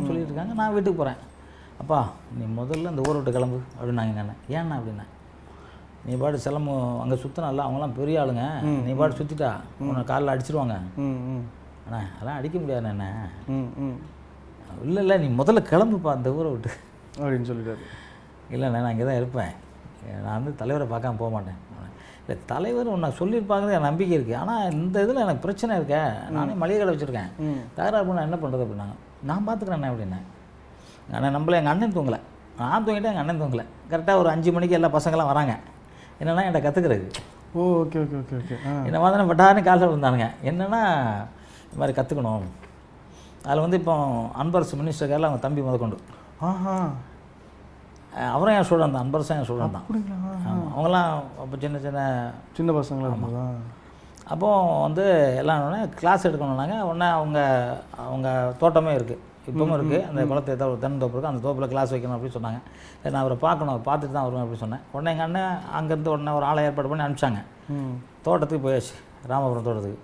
சொல்லிட்டு இருக்காங்க நான் வீட்டுக்கு போகிறேன் அப்பா நீ முதல்ல இந்த ஊரை விட்டு கிளம்பு அப்படின்னாங்க எங்கள் அண்ணன். ஏன்னா அப்படின்னா? நீ பாட்டு சிலம்பு அங்கே சுற்றினால அவங்களாம் பெரிய ஆளுங்க. நீ பாட்டு சுற்றிட்டா உன்னை காலில் அடிச்சிருவாங்க. அண்ணா அதெல்லாம் அடிக்க முடியாது ம் இல்லை இல்லை நீ முதல்ல கிளம்புப்பா அந்த ஊரை விட்டு. அப்படின்னு சொல்லிட்டாரு. இல்லைண்ணே நான் இங்கே தான் இருப்பேன். நான் வந்து தலைவரை பார்க்காம போக மாட்டேன். இல்லை தலைவர் உன்னை சொல்லியிருப்பாங்கிறது என் நம்பிக்கை இருக்குது ஆனால் இந்த இதில் எனக்கு பிரச்சனை இருக்கே. நானே மளிகை கடை வச்சுருக்கேன். தகராறு பண்ண என்ன பண்ணுறது அப்படின்னாங்க நான் பார்த்துக்கிறேன் அப்படின்னேன் அண்ணன் நம்மள எங்கள் அண்ணன் தூங்கலை. நான் தூங்கிட்டேன் எங்கள் அண்ணன் தூங்கலை. கரெக்டாக ஒரு அஞ்சு மணிக்கு எல்லா பசங்களாம் வராங்க. என்னென்னா என்கிட்ட கற்றுக்கிறது oh okay okay okay okay. என்ன மாதிரி பட்டாருன்னு காலில் விழுந்தானுங்க. என்னென்னா இந்த மாதிரி கற்றுக்கணும் அதில் வந்து இப்போ அன்பரசு மினிஸ்டர் அவங்க தம்பி முதற்கொண்டு. அவரும் என் ஸ்டூடெண்ட் தான் அன்பரசும் என் ஸ்டூடெண்ட் தான். அவங்களாம் அப்போ சின்ன சின்ன சின்ன பசங்களா அப்போ வந்து எல்லாம் உடனே கிளாஸ் எடுக்கணும்னாங்க. உடனே அவங்க அவங்க தோட்டமே இருக்குது இப்பவும் இருக்குது அந்த குளத்தை ஏதோ ஒரு தென்னந்தோப்பு இருக்குது அந்த தோப்பில் கிளாஸ் வைக்கணும் அப்படின்னு சொன்னாங்க. சரி, நான் அவரை பார்க்கணும். அவர் பார்த்துட்டு தான் வருவேன் அப்படின்னு சொன்னேன். உடனே எங்கள் அண்ணன் அங்கேருந்து உடனே ஒரு ஆளை ஏற்பாடு பண்ணி அனுப்பிச்சாங்க. தோட்டத்துக்கு போயாச்சு. ராமபுரம் தோட்டத்துக்கு.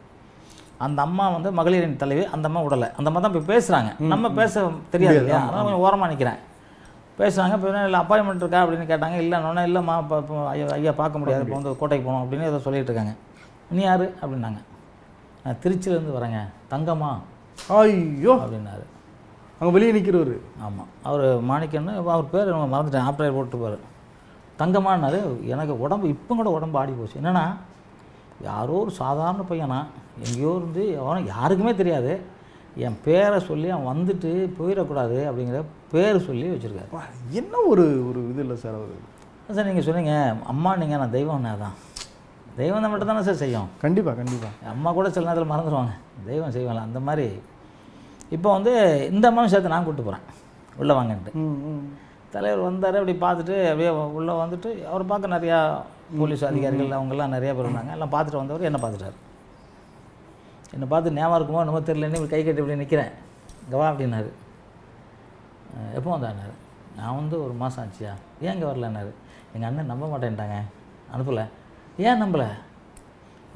அந்த அம்மா வந்து மகளிரின் தலைவி அந்த அம்மா விடலை அந்த அம்மா தான் இப்போ பேசுகிறாங்க நம்ம பேச தெரியாது இல்லையா? அதனால் கொஞ்சம் ஓரமாக நிற்கிறேன் பேசுகிறாங்க இப்போ இல்லை அப்பாயின்மெண்ட் இருக்கா அப்படின்னு கேட்டாங்க. இல்லைன்னா இல்லைம்மா இப்போ ஐயா ஐயா பார்க்க முடியாது இப்போ வந்து கோட்டைக்கு போகணும் அப்படின்னு ஏதோ சொல்லிட்டு இருக்காங்க. நீ யார்? அப்படின்னாங்க. நான் திருச்சியிலேருந்து வரேங்க. தங்கம்மா. ஐயோ! அப்படின்னாரு. அங்கே வெளியே நிற்கிறவர் ஆமாம் அவர் மாணிக்கன்னு அவர் பேர் மறந்துட்டேன். ஆப்டர் போட்டுருப்பார் தங்கம்மான்னாரு எனக்கு உடம்பு இப்போ கூட உடம்பு ஆடி போச்சு என்னென்னா யாரோ ஒரு சாதாரண பையனா எங்கேயோ இருந்து அவன் யாருக்குமே தெரியாது. என் பேரை சொல்லி அவன் வந்துட்டு போயிடக்கூடாது அப்படிங்கிற பேர் சொல்லி வச்சுருக்காரு. என்ன ஒரு ஒரு இது இல்லை சார் அவர் சார் நீங்கள் சொன்னீங்க அம்மா நீங்கள் நான் தெய்வம் தான். தெய்வம் தான் மட்டும் தானே சார் செய்யும். கண்டிப்பாக கண்டிப்பாக அம்மா கூட சில நேரத்தில் மறந்துடுவாங்க தெய்வம் செய்வாங்க அந்த மாதிரி. இப்போ வந்து இந்த அம்மாவும் சேர்த்து நான் கூப்பிட்டு போகிறேன் உள்ளே வாங்கன்ட்டு. தலைவர் வந்தார் அப்படி பார்த்துட்டு அப்படியே உள்ளே வந்துட்டு அவர் பார்க்க நிறையா போலீஸ் அதிகாரிகள் அவங்கெல்லாம் நிறைய பேர் இருந்தாங்க. எல்லாம் பார்த்துட்டு வந்தவர் என்னை பார்த்துட்டார். என்னை பார்த்து ஞாபகம் இருக்குமோ என்னமோ தெரியலன்னு இப்படி கை கட்டி இப்படி நிற்கிறேன் இங்கே வா அப்படின்னாரு. எப்போ வந்தாருனாரு நான் வந்து ஒரு மாதம் ஆச்சியா? ஏன் இங்கே வரலன்னாரு? எங்கள் அண்ணன் நம்ப மாட்டேன்ட்டாங்க. அனுப்பலை. ஏன் நம்பலை?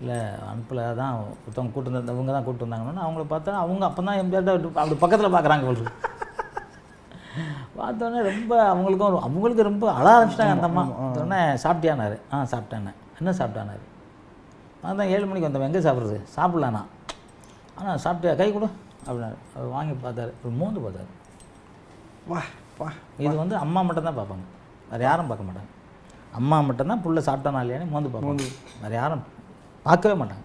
இல்லை அனுப்பல தான் ஒருத்தவங்க வந்து இவங்க தான் கூட்டு வந்தாங்கன்னு அவங்கள பார்த்தா அவங்க அப்போ தான் எம்ஜிஆர் அப்படி பக்கத்தில் பார்க்குறாங்க இவங்களுக்கு பார்த்தோன்னே ரொம்ப அவங்களுக்கும் அவங்களுக்கு ரொம்ப அழ ஆரம்பிச்சிட்டாங்க அந்த அம்மா. உடனே சாப்பிட்டியானாரு ஆ சாப்பிட்டேன்னு என்ன சாப்பிட்டானாரு நான் தான் ஏழு மணிக்கு வந்தவன். எங்கே சாப்பிட்றது? சாப்பிட்லாண்ணா. ஆனால் சாப்பிட்டியா? கை கொடு. அப்படின்னாரு. அவர் வாங்கி பார்த்தாரு. ஒரு மூந்து பார்த்தாரு. வா வா இது வந்து அம்மா மட்டும்தான் பார்ப்பாங்க. வேறு யாரும் பார்க்க மாட்டாங்க. அம்மா மட்டும்தான் புள்ள சாப்பிட்டானா இல்லையானு மோந்து பார்ப்பாங்க. வேறு யாரும் பார்க்கவே மாட்டாங்க.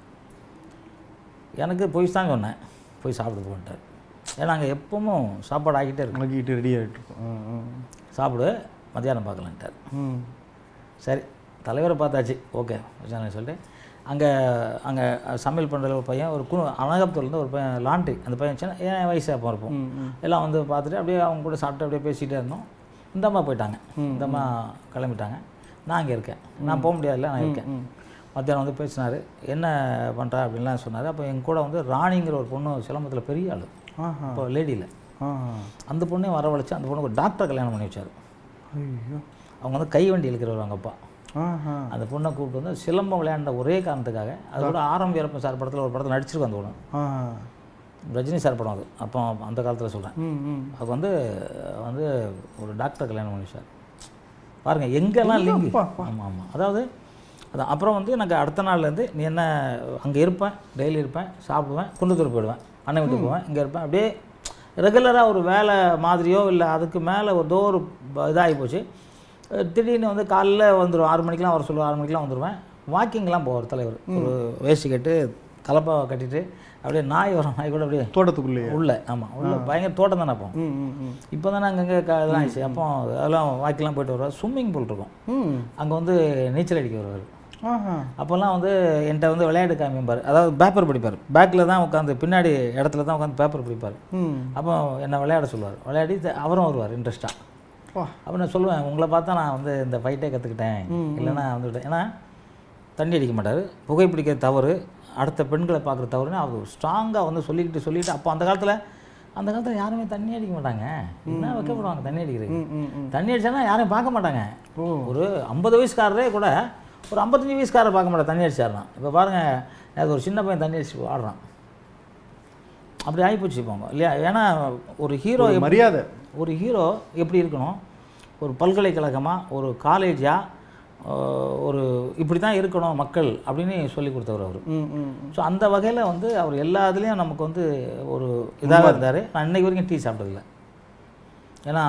எனக்கு போய் தான் சொன்னேன். போய் சாப்பிட்டு போன்ட்டார் ஏன்னா அங்கே எப்பவும் சாப்பாடு ஆகிட்டே இருக்கும். ரெடி ஆகிட்டு இருக்கும். ஆ, ஆ. சாப்பிடு மத்தியானம் பார்க்கலான்ட்டார். ம். சரி தலைவரை பார்த்தாச்சு. ஓகே சொல்லிட்டு. அங்கே அங்கே சமையல் பண்ணுற ஒரு பையன் ஒரு குழு அனகபுரத்துலேருந்து ஒரு பையன் லாண்ட்ரி. அந்த பையன் சின்ன என் வயசு அப்போ இருப்போம். எல்லாம் வந்து பார்த்துட்டு அப்படியே அவங்க கூட சாப்பிட்டு அப்படியே பேசிகிட்டே இருந்தோம். இந்த அம்மா போயிட்டாங்க. இந்த அம்மா கிளம்பிட்டாங்க. நான் இங்கே இருக்கேன். நான் போக முடியாதுல்ல நான் இருக்கேன். மத்தியானம் வந்து பேசினார் என்ன பண்ணுறா அப்படின்லாம் சொன்னார். அப்போ என் கூட வந்து ராணிங்கிற ஒரு பொண்ணு சிலம்பத்தில் பெரிய ஆள். இப்போ லேடியில். அந்த பொண்ணையும் வரவழைச்சு அந்த பொண்ணுக்கு ஒரு டாக்டர் கல்யாணம் பண்ணி வச்சார். அவங்க வந்து கை வண்டி இழுக்கிறவர் அவங்க அப்பா. அந்த பொண்ணை கூப்பிட்டு வந்து சிலம்பம் விளையாண்ட ஒரே காரணத்துக்காக அது கூட ஆரம் வீரப்பன் சார் படத்தில் ஒரு படத்தில் நடிச்சிருக்கும் அந்த பொண்ணு. ரஜினி சார் படம் அது. அப்போ அந்த காலத்தில் சொல்கிறேன் அது வந்து வந்து ஒரு டாக்டர் கல்யாணம் பண்ணி சார் பாருங்கள் எங்கெல்லாம் லிங்க் ஆமாம் ஆமாம் அதாவது அது அப்புறம் வந்து எனக்கு அடுத்த நாள்லேருந்து நீ என்ன அங்கே இருப்பேன் டெய்லி இருப்பேன் சாப்பிடுவேன் குண்டத்தூர் போயிடுவேன் அண்ணன் வீட்டுக்கு போவேன் இங்கே இருப்பேன். அப்படியே ரெகுலராக ஒரு வேலை மாதிரியோ இல்லை அதுக்கு மேலே ஒரு தோ ஒரு இதாகி போச்சு. திடீர்னு வந்து காலைல வந்துடுவேன் ஆறு மணிக்கெலாம் வர சொல்லுவேன் ஆறு மணிக்கெலாம் வந்துடுவேன் வாக்கிங்லாம் போவார் தலைவர். ஒரு வேஷ்டி கட்டு கலப்பாவை கட்டிட்டு அப்படியே நாய் வரும். நாய் கூட அப்படியே தோட்டத்துக்குள்ளேயே. உள்ள. ஆமாம் உள்ள பயங்கர தோட்டம் தானே அப்போ. இப்போ தானே அங்கங்கே க இதெல்லாம் ஆயிடுச்சு. அப்போ அதெல்லாம் வாக்கிலாம் போயிட்டு வருவார். ஸ்விம்மிங் பூல் இருக்கும். அங்கே வந்து நீச்சல் அடிக்க வருவார். அப்போல்லாம் வந்து என்கிட்ட வந்து விளையாட்டு காமிப்பார். அதாவது பேப்பர் படிப்பார். பேக்கில் தான் உட்காந்து பின்னாடி இடத்துல தான் உட்காந்து பேப்பர் படிப்பார். அப்போ என்னை விளையாட சொல்லுவார். விளையாடி அவரும் வருவார் இன்ட்ரெஸ்ட்டாக அப்போ நான் சொல்லுவேன் உங்களை பார்த்தா நான் வந்து இந்த ஃபைட்டே கற்றுக்கிட்டேன் இல்லைன்னா வந்துவிட்டேன் ஏன்னா தண்ணி அடிக்க மாட்டார். புகைப்பிடிக்கிற தவறு. அடுத்த பெண்களை பார்க்குற தவறுன்னு அவர் ஸ்ட்ராங்காக வந்து சொல்லிக்கிட்டு சொல்லிட்டு அப்போ அந்த காலத்தில் அந்த காலத்தில் யாருமே தண்ணி அடிக்க மாட்டாங்க. என்ன வைக்கப்படுவாங்க தண்ணி அடிக்கிறது? தண்ணி அடிச்சானா யாரையும் பார்க்க மாட்டாங்க. ஒரு ஐம்பது வயசுக்காரரே கூட ஒரு ஐம்பத்தஞ்சு வயசுக்காரரை பார்க்க மாட்டாங்க தண்ணி அடிச்சாருனா இப்போ பாருங்கள் அது ஒரு சின்ன பையன் தண்ணி அடிச்சு ஆடுறான் அப்படி ஆகிப்போச்சு போங்க இல்லையா? ஏன்னா ஒரு ஹீரோ மரியாதை. ஒரு ஹீரோ எப்படி இருக்கணும்? ஒரு பல்கலைக்கழகமாக ஒரு காலேஜா ஒரு இப்படி தான் இருக்கணும் மக்கள் அப்படின்னு சொல்லி கொடுத்தவர் அவர். ஸோ அந்த வகையில் வந்து அவர் எல்லா இதுலேயும் நமக்கு வந்து ஒரு இதாக இருந்தார். நான் இன்னைக்கு வரைக்கும் டீ சாப்பிட்டதில்ல. ஏன்னா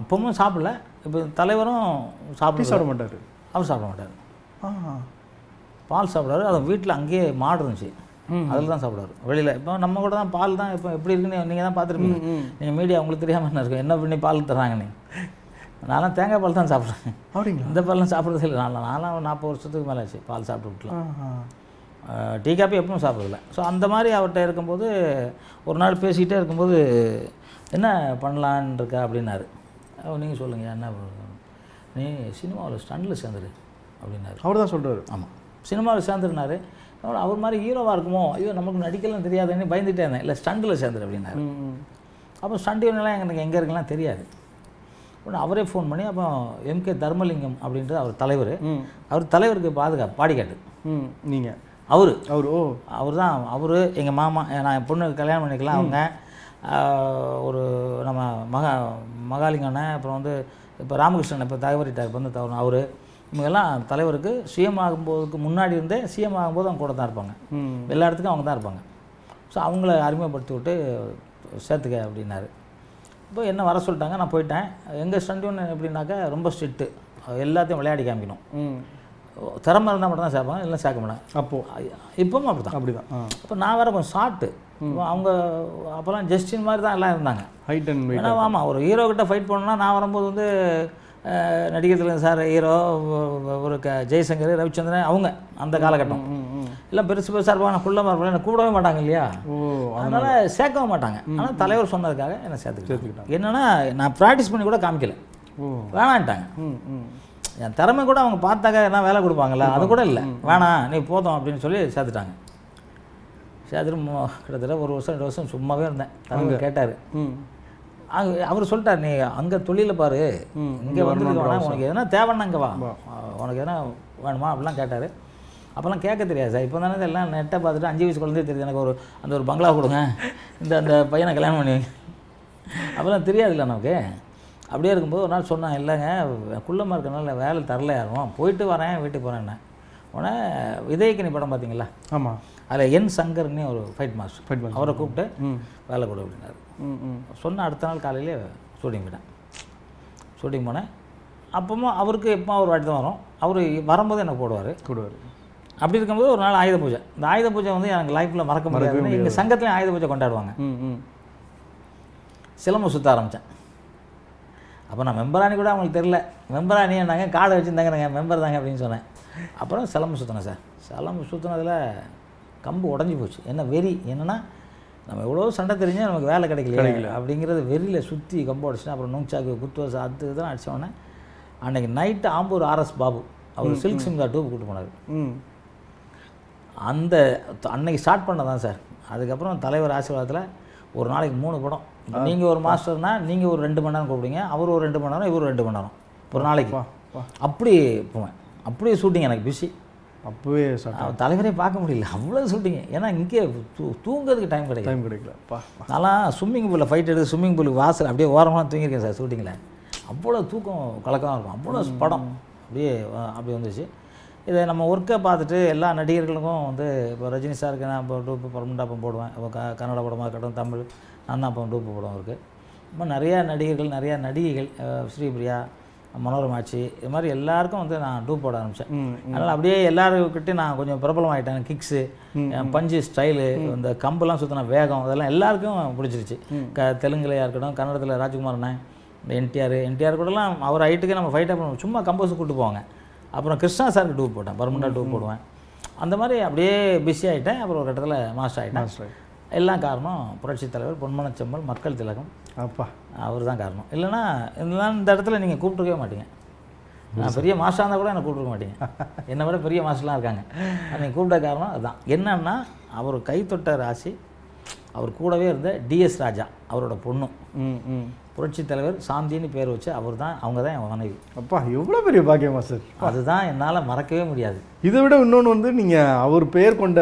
அப்பவும் சாப்பிடல. இப்போ தலைவரும் டீ சாப்பிட மாட்டாரு. அவர் சாப்பிட மாட்டார். பால் சாப்பிடுவாரு. அது வீட்டில் அங்கேயே மாடு இருந்துச்சு. அதில் தான் சாப்பிடுவார். வெளியில். இப்போ நம்ம கூட தான் பால் தான் இப்போ எப்படி இருக்குன்னு நீங்கள் தான் பார்த்துருப்பீங்க. நீங்கள் மீடியா உங்களுக்கு தெரியாமல் என்ன இருக்கும்? என்ன பண்ணி பால் தர்றாங்க நீ நான்லாம் தேங்காய் பால் தான் சாப்பிட்றேன். அப்படிங்களா? இந்த பால்லாம் சாப்பிட்றது இல்லை. நான் நான்லாம் ஒரு நாற்பது வருஷத்துக்கு மேலே ஆச்சு பால் சாப்பிட்டு விட்டுலாம். டீ காப்பி எப்பவும் சாப்பிடல ஸோ அந்த மாதிரி அவர்கிட்ட இருக்கும்போது ஒரு நாள் பேசிக்கிட்டே இருக்கும்போது என்ன பண்ணலான்னு இருக்கா அப்படின்னாரு நீங்கள் சொல்லுங்கள் என்ன? நீ சினிமாவில் ஸ்டண்டில் சேர்ந்துரு. அப்படின்னாரு. அவர் தான் சொல்றாரு. ஆமாம் சினிமாவில் சேர்ந்துருனாரு அவர் மாதிரி ஹீரோவாக இருக்குமோ? ஐயோ நமக்கு நடிக்கலாம் தெரியாதுன்னு பயந்துட்டே இருந்தேன் இல்லை ஸ்டண்டில் சேர்ந்துரு அப்படின்னாரு. அப்போ ஸ்டண்ட் யூனியன்லாம் எனக்கு எங்கே இருக்குலாம் தெரியாது. உடனே அவரே ஃபோன் பண்ணி அப்போ எம்கே தர்மலிங்கம் அப்படின்றது அவர் தலைவர். அவர் தலைவருக்கு பாதுகாப்பு பாடிக்காட்டு ம் நீங்க. அவர். அவர் ஓ. அவர் தான் அவர் எங்கள் மாமா நான் என் பொண்ணுக்கு கல்யாணம் பண்ணிக்கலாம் அவங்க. ஒரு நம்ம மகா மகாலிங்க அண்ணன் அப்புறம் வந்து இப்போ ராமகிருஷ்ணன் இப்போ தகவரிட்டார் வந்து தவறு அவர். இவங்கெல்லாம் தலைவருக்கு சிஎம் ஆகும்போதுக்கு முன்னாடி இருந்தே சிஎம் ஆகும்போது அவங்க கூட தான் இருப்பாங்க. எல்லா இடத்துக்கும் அவங்க தான் இருப்பாங்க. ஸோ அவங்கள அறிமுகப்படுத்தி விட்டு சேர்த்துக்க அப்படின்னாரு. இப்போ என்ன வர சொல்லிட்டாங்க? நான் போயிட்டேன். எங்கள் ஸ்டண்ட் எப்படின்னாக்கா ரொம்ப ஸ்ட்ரிக்ட்டு எல்லாத்தையும் விளையாடி காமிக்கணும். திறமை இருந்தால் மட்டும் தான் சேர்ப்பாங்க இல்லை சேர்க்க மாட்டாங்க. அப்போ? இப்பவும் அப்படி தான் அப்படிதான். ஆ. அப்போ நான் வேற கொஞ்சம் ஷார்ட்டு அவங்க அப்போல்லாம் ஜஸ்டின் மாதிரி தான் எல்லாம் இருந்தாங்க. ஹைட் அண்ட் ஆமாம் ஒரு ஹீரோ கிட்ட ஃபைட் பண்ணணும்னா நான் வரும்போது வந்து நடிகர் திலகம் சார் ஹீரோ ஒரு க ஜெய்சங்கர் ரவிச்சந்திரன் அவங்க அந்த காலகட்டம். எல்லாம் பெருசு பெருசாக நான் குள்ளமாக இருப்பாங்க என்னை கூப்பிடவே மாட்டாங்க இல்லையா? அதனால சேர்க்கவும் மாட்டாங்க. ஆனால் தலைவர் சொன்னதுக்காக என்னை சேர்த்துக்கிட்டாங்க. என்னன்னா நான் ப்ராக்டிஸ் பண்ணி கூட காமிக்கல. வேணான்ட்டாங்க. என் திறமை கூட அவங்க பார்த்தாக்க என்ன வேலை கொடுப்பாங்கல்ல அது கூட இல்லை. வேணாம் நீ போதும் அப்படின்னு சொல்லி சேர்த்துட்டாங்க. சேர்த்துட்டு கிட்டத்தட்ட ஒரு வருஷம் ரெண்டு வருஷம் சும்மாவே இருந்தேன். தலைவர் கேட்டார். அவர் சொல்லிட்டார் நீ அங்கே தொழில பாரு. இங்கே வேணாம் உனக்கு எதனா தேவைன்னா இங்கே வா. உனக்கு எதனா வேணுமா? அப்படிலாம் கேட்டார். அப்போல்லாம் கேட்க தெரியாது சார். இப்போ தானே எல்லாம் நெட்டை பார்த்துட்டு அஞ்சு வயசு குழந்தையே தெரியுது. எனக்கு ஒரு அந்த ஒரு பங்களா கொடுங்க. இந்த அந்த பையனை கல்யாணம் பண்ணி அப்போல்லாம் தெரியாதுல்ல நமக்கு. அப்படியே இருக்கும்போது ஒரு நாள் சொன்னான் இல்லைங்க குள்ளமாக இருக்கனால வேலை தரல யாரும். போயிட்டு வரேன் வீட்டுக்கு போகிறேன்னு உடனே விதயக்கினி படம் பார்த்தீங்களா? ஆமாம் அதில் என் சங்கர்னே ஒரு ஃபைட் மாஸ்டர் master. அவரை கூப்பிட்டு வேலை கொடு அப்படின்னாரு. சொன்ன அடுத்த நாள் காலையிலே ஷூட்டிங் போயிட்டேன் ஷூட்டிங் போனேன். அப்பவும் அவருக்கு எப்போ ஒரு வாட்டி தான் வரும். அவர் வரும்போது எனக்கு போடுவார். கூடுவார் அப்படி இருக்கும்போது ஒரு நாள் ஆயுத பூஜை. இந்த ஆயுத பூஜை வந்து எனக்கு லைஃப்பில் மறக்க முடியாது. எங்கள் சங்கத்துலேயும் ஆயுத பூஜை கொண்டாடுவாங்க. சிலம்பம் சுற்ற ஆரம்பித்தேன் அப்போ நான் மெம்பரானி கூட அவங்களுக்கு தெரில மெம்பரானி நாங்க கார்டு வச்சுருந்தாங்க மெம்பர் தாங்க அப்படின்னு சொன்னேன். அப்புறம் சிலம்பு சுற்றினேன் சார். சிலம்பு சுற்றினதில் கம்பு உடஞ்சி போச்சு. என்ன வெறி என்னென்னா நம்ம எவ்வளோ சண்டை தெரிஞ்சால் நமக்கு வேலை கிடைக்கல. அப்படிங்கிறது வெறியில் சுற்றி கம்பு உடச்சிட்டேன் அப்புறம் நுங்சாக்கு குத்துவசை அது இதெல்லாம் அடித்தோடனே அன்றைக்கி நைட்டு ஆம்பூர் ஆர்எஸ் பாபு. அவர் சில்க் சிம்கா டூப் கூட்டு போனார். அந்த அன்னைக்கு ஸ்டார்ட் பண்ணதான் சார் அதுக்கப்புறம் தலைவர் ஆசீர்வாதத்தில் ஒரு நாளைக்கு மூணு படம். நீங்கள் ஒரு மாஸ்டர்னா நீங்கள் ஒரு ரெண்டு மணி நேரம் கூப்பிடுங்க அவர் ஒரு ரெண்டு மணி நேரம் இவர் ஒரு ரெண்டு மணி நேரம். ஒரு நாளைக்கு. அப்படி போவேன். அப்படியே ஷூட்டிங் எனக்கு பிஸி அப்போவே ஸ்டார்ட் தலைவரே பார்க்க முடியல. அவ்வளோ ஷூட்டிங் ஏன்னா இங்கே தூ தூங்குறதுக்கு டைம் கிடைக்கும் டைம் கிடைக்கல. பா நான்லாம் ஸ்விம்மிங் பூலில் ஃபைட் எடுத்து ஸ்விம்மிங் பூலுக்கு வாசல் அப்படியே ஓரமாக தூங்கியிருக்கேன் சார் ஷூட்டிங்கில் அவ்வளோ தூக்கம் கலக்கமாக இருக்கும். அவ்வளோ படம். அப்படியே அப்படி வந்துச்சு இதை நம்ம ஒர்க்கை பார்த்துட்டு எல்லா நடிகர்களுக்கும் வந்து இப்போ ரஜினி சாருக்கு நான் இப்போ டூப்பு பர்மனெண்ட் அப்போ போடுவேன். இப்போ க கன்னட படமாக இருக்கட்டும் தமிழ் நான் தான் அப்போ டூப்பு படம் இருக்குது இப்போ நிறையா நடிகர்கள் நிறையா நடிகைகள் ஸ்ரீபிரியா மனோரமாச்சி இது மாதிரி எல்லாருக்கும் வந்து நான் டூப் போட ஆரம்பித்தேன் அதனால் அப்படியே எல்லாருக்கிட்டே நான் கொஞ்சம் பிரபலம் ஆகிட்டேன் கிக்ஸு பஞ்சு ஸ்டைலு இந்த கம்பெல்லாம் சுற்றின வேகம் இதெல்லாம் எல்லாருக்கும் பிடிச்சிருச்சு. க தெலுங்குலையாக இருக்கட்டும் கன்னடத்தில் ராஜ்குமார் அண்ணன் இந்த என்டிஆர் என்டிஆர் கூடலாம் அவர் ஹைட்டுக்கு நம்ம ஃபைட்டாக பண்ணுவோம். சும்மா கம்போஸ் கூட்டு போவாங்க. அப்புறம் கிருஷ்ணா சாருக்கு டூப் போட்டேன். பர்மனெண்டாக டூப் போடுவேன். அந்த மாதிரி அப்படியே பிஸி ஆகிட்டேன் அப்புறம் ஒரு கட்டத்தில் மாஸ்டர் ஆகிட்டேன் எல்லாம் காரணம் புரட்சித் தலைவர் பொன்மனச்செம்மல் மக்கள் திலகம். அப்பா. அவர் தான் காரணம். இல்லைன்னா இதெல்லாம் இந்த இடத்துல நீங்கள் கூப்பிட்டுருக்கவே மாட்டீங்க. நான் பெரிய மாஸ்டராக இருந்தால் கூட என்னை கூப்பிட்டுருக்க மாட்டீங்க. என்னை விட பெரிய மாஸ்டர்லாம் இருக்காங்க. நீங்கள் கூப்பிட்ட காரணம் அதுதான். என்னன்னா அவர் கை தொட்ட ராசி அவர் கூடவே இருந்த டிஎஸ் ராஜா அவரோட பொண்ணு. ம் ம். புரட்சித் தலைவர் சாந்தின்னு பேர் வச்சு அவர் தான் அவங்க தான் என் மனைவி. அப்பா எவ்வளோ பெரிய பாக்கியமா சார்? அதுதான் என்னால் மறக்கவே முடியாது. இதை விட இன்னொன்று வந்து நீங்கள் அவர் பெயர் கொண்ட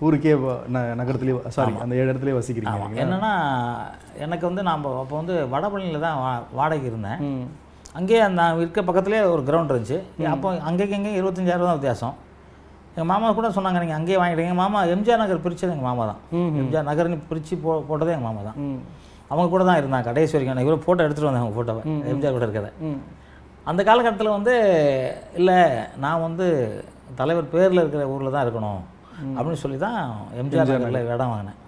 ஊருக்கே வ- ந- நகரத்திலே சாரி அந்த ஏழு இடத்துலயே வசிக்கிறீங்க என்னென்னா எனக்கு வந்து நான் அப்போ வந்து வடபழனியில் தான் வா- வாடகைக்கு இருந்தேன். அங்கேயே நான் இருக்க பக்கத்துலேயே ஒரு கிரவுண்ட் இருந்துச்சு. அப்போ அங்கேக்கு இங்கே இருபத்தஞ்சாயிரம் தான் வித்தியாசம். எங்கள் மாமா கூட சொன்னாங்க நீங்கள் அங்கேயே வாங்கிடுங்க எங்கள் மாமா எம்ஜிஆர் நகர் பிரித்தது எங்கள் மாமா தான். எம்ஜிஆர் நகர்னு பிரித்து போ போட்டதே எங்கள் மாமா தான். அவங்க கூட தான் இருந்தாங்க கடைசி வரைக்கும். நான் இவ்வளோ ஃபோட்டோ எடுத்துகிட்டு வந்தேன் அவங்க ஃபோட்டோவை எம்ஜிஆர் கூட இருக்கிறத. அந்த காலகட்டத்தில் வந்து இல்லை நான் வந்து தலைவர் பேரில் இருக்கிற ஊரில் தான் இருக்கணும் அப்படின்னு சொல்லி தான் எம்ஜிஆர் நகரில் இடம் வாங்கினேன்.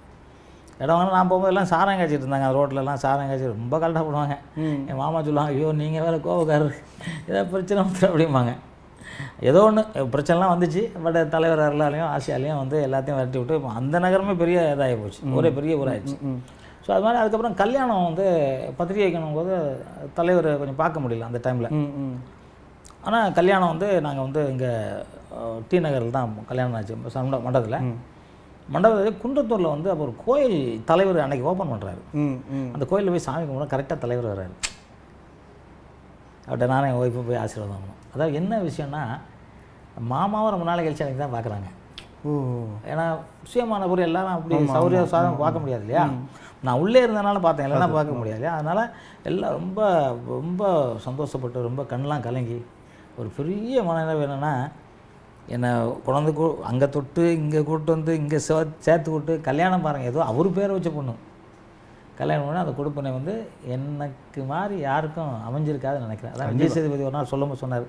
இடம் வாங்கினா நான் போகும்போது எல்லாம் சாராயம் காய்ச்சிட்டு இருந்தாங்க. ரோட்லலாம் சாராயம் காய்ச்சி ரொம்ப கரெக்டாக போடுவாங்க. என் மாமா சொல்லுவாங்க ஐயோ நீங்கள் வேறு கோவக்காரர். ஏதாவது பிரச்சனை வந்துடும் அப்படிம்பாங்க. ஏதோ ஒன்று பிரச்சனைலாம் வந்துச்சு. பட் தலைவர் அருளாலையும் ஆசியாலையும் வந்து எல்லாத்தையும் விரட்டி விட்டு இப்ப அந்த நகரமே பெரிய இதாகி போச்சு. ஒரே பெரிய ஊராகிடுச்சு ஸோ அது மாதிரி அதுக்கப்புறம் கல்யாணம் வந்து பத்திரிகை வைக்கணும் போது தலைவர் கொஞ்சம் பார்க்க முடியல அந்த டைமில் ஆனால் கல்யாணம் வந்து நாங்கள் வந்து இங்கே டி நகரில் தான் கல்யாணம் ஆச்சு. மண்ட மண்டபத்தில். மண்டபத்தில் குன்றத்தூரில் வந்து அப்போ ஒரு கோயில் தலைவர் அன்னைக்கு ஓப்பன் பண்ணுறாரு அந்த கோயிலில் போய் சாமி கும்பிட கரெக்டாக தலைவர் வர்றாரு. அவர்கிட்ட நானும் என் ஒய்ஃபு போய் ஆசீர்வாதம் வாங்கணும். அதாவது என்ன விஷயம்னா மாமாவும் ரொம்ப நாள் கழிச்சு எனக்கு தான் பார்க்குறாங்க. ஓ. ஏன்னா சுயமான பொருள் எல்லாரும் அப்படி சௌரிய சாதம் பார்க்க முடியாது இல்லையா? நான் உள்ளே இருந்தனால பார்த்தேன் இல்லைன்னா பார்க்க முடியாது இல்லையா? அதனால் எல்லாம் ரொம்ப ரொம்ப சந்தோஷப்பட்டு ரொம்ப கண்ணெலாம் கலங்கி ஒரு பெரிய மனநிலை என்னென்னா என்னை குழந்தை கூ அங்கே தொட்டு இங்கே கூட்டு வந்து இங்கே சே சேர்த்து விட்டு கல்யாணம் பாருங்கள் ஏதோ அவர் பேரை வச்ச பொண்ணு. கல்யாணம் பண்ணி அந்த கொடுப்பனை வந்து எனக்கு மாதிரி யாருக்கும் அமைஞ்சிருக்காதுன்னு நினைக்கிறேன். அதான் விஜய் சேதுபதி ஒரு நாள் சொல்லும்போது சொன்னார்.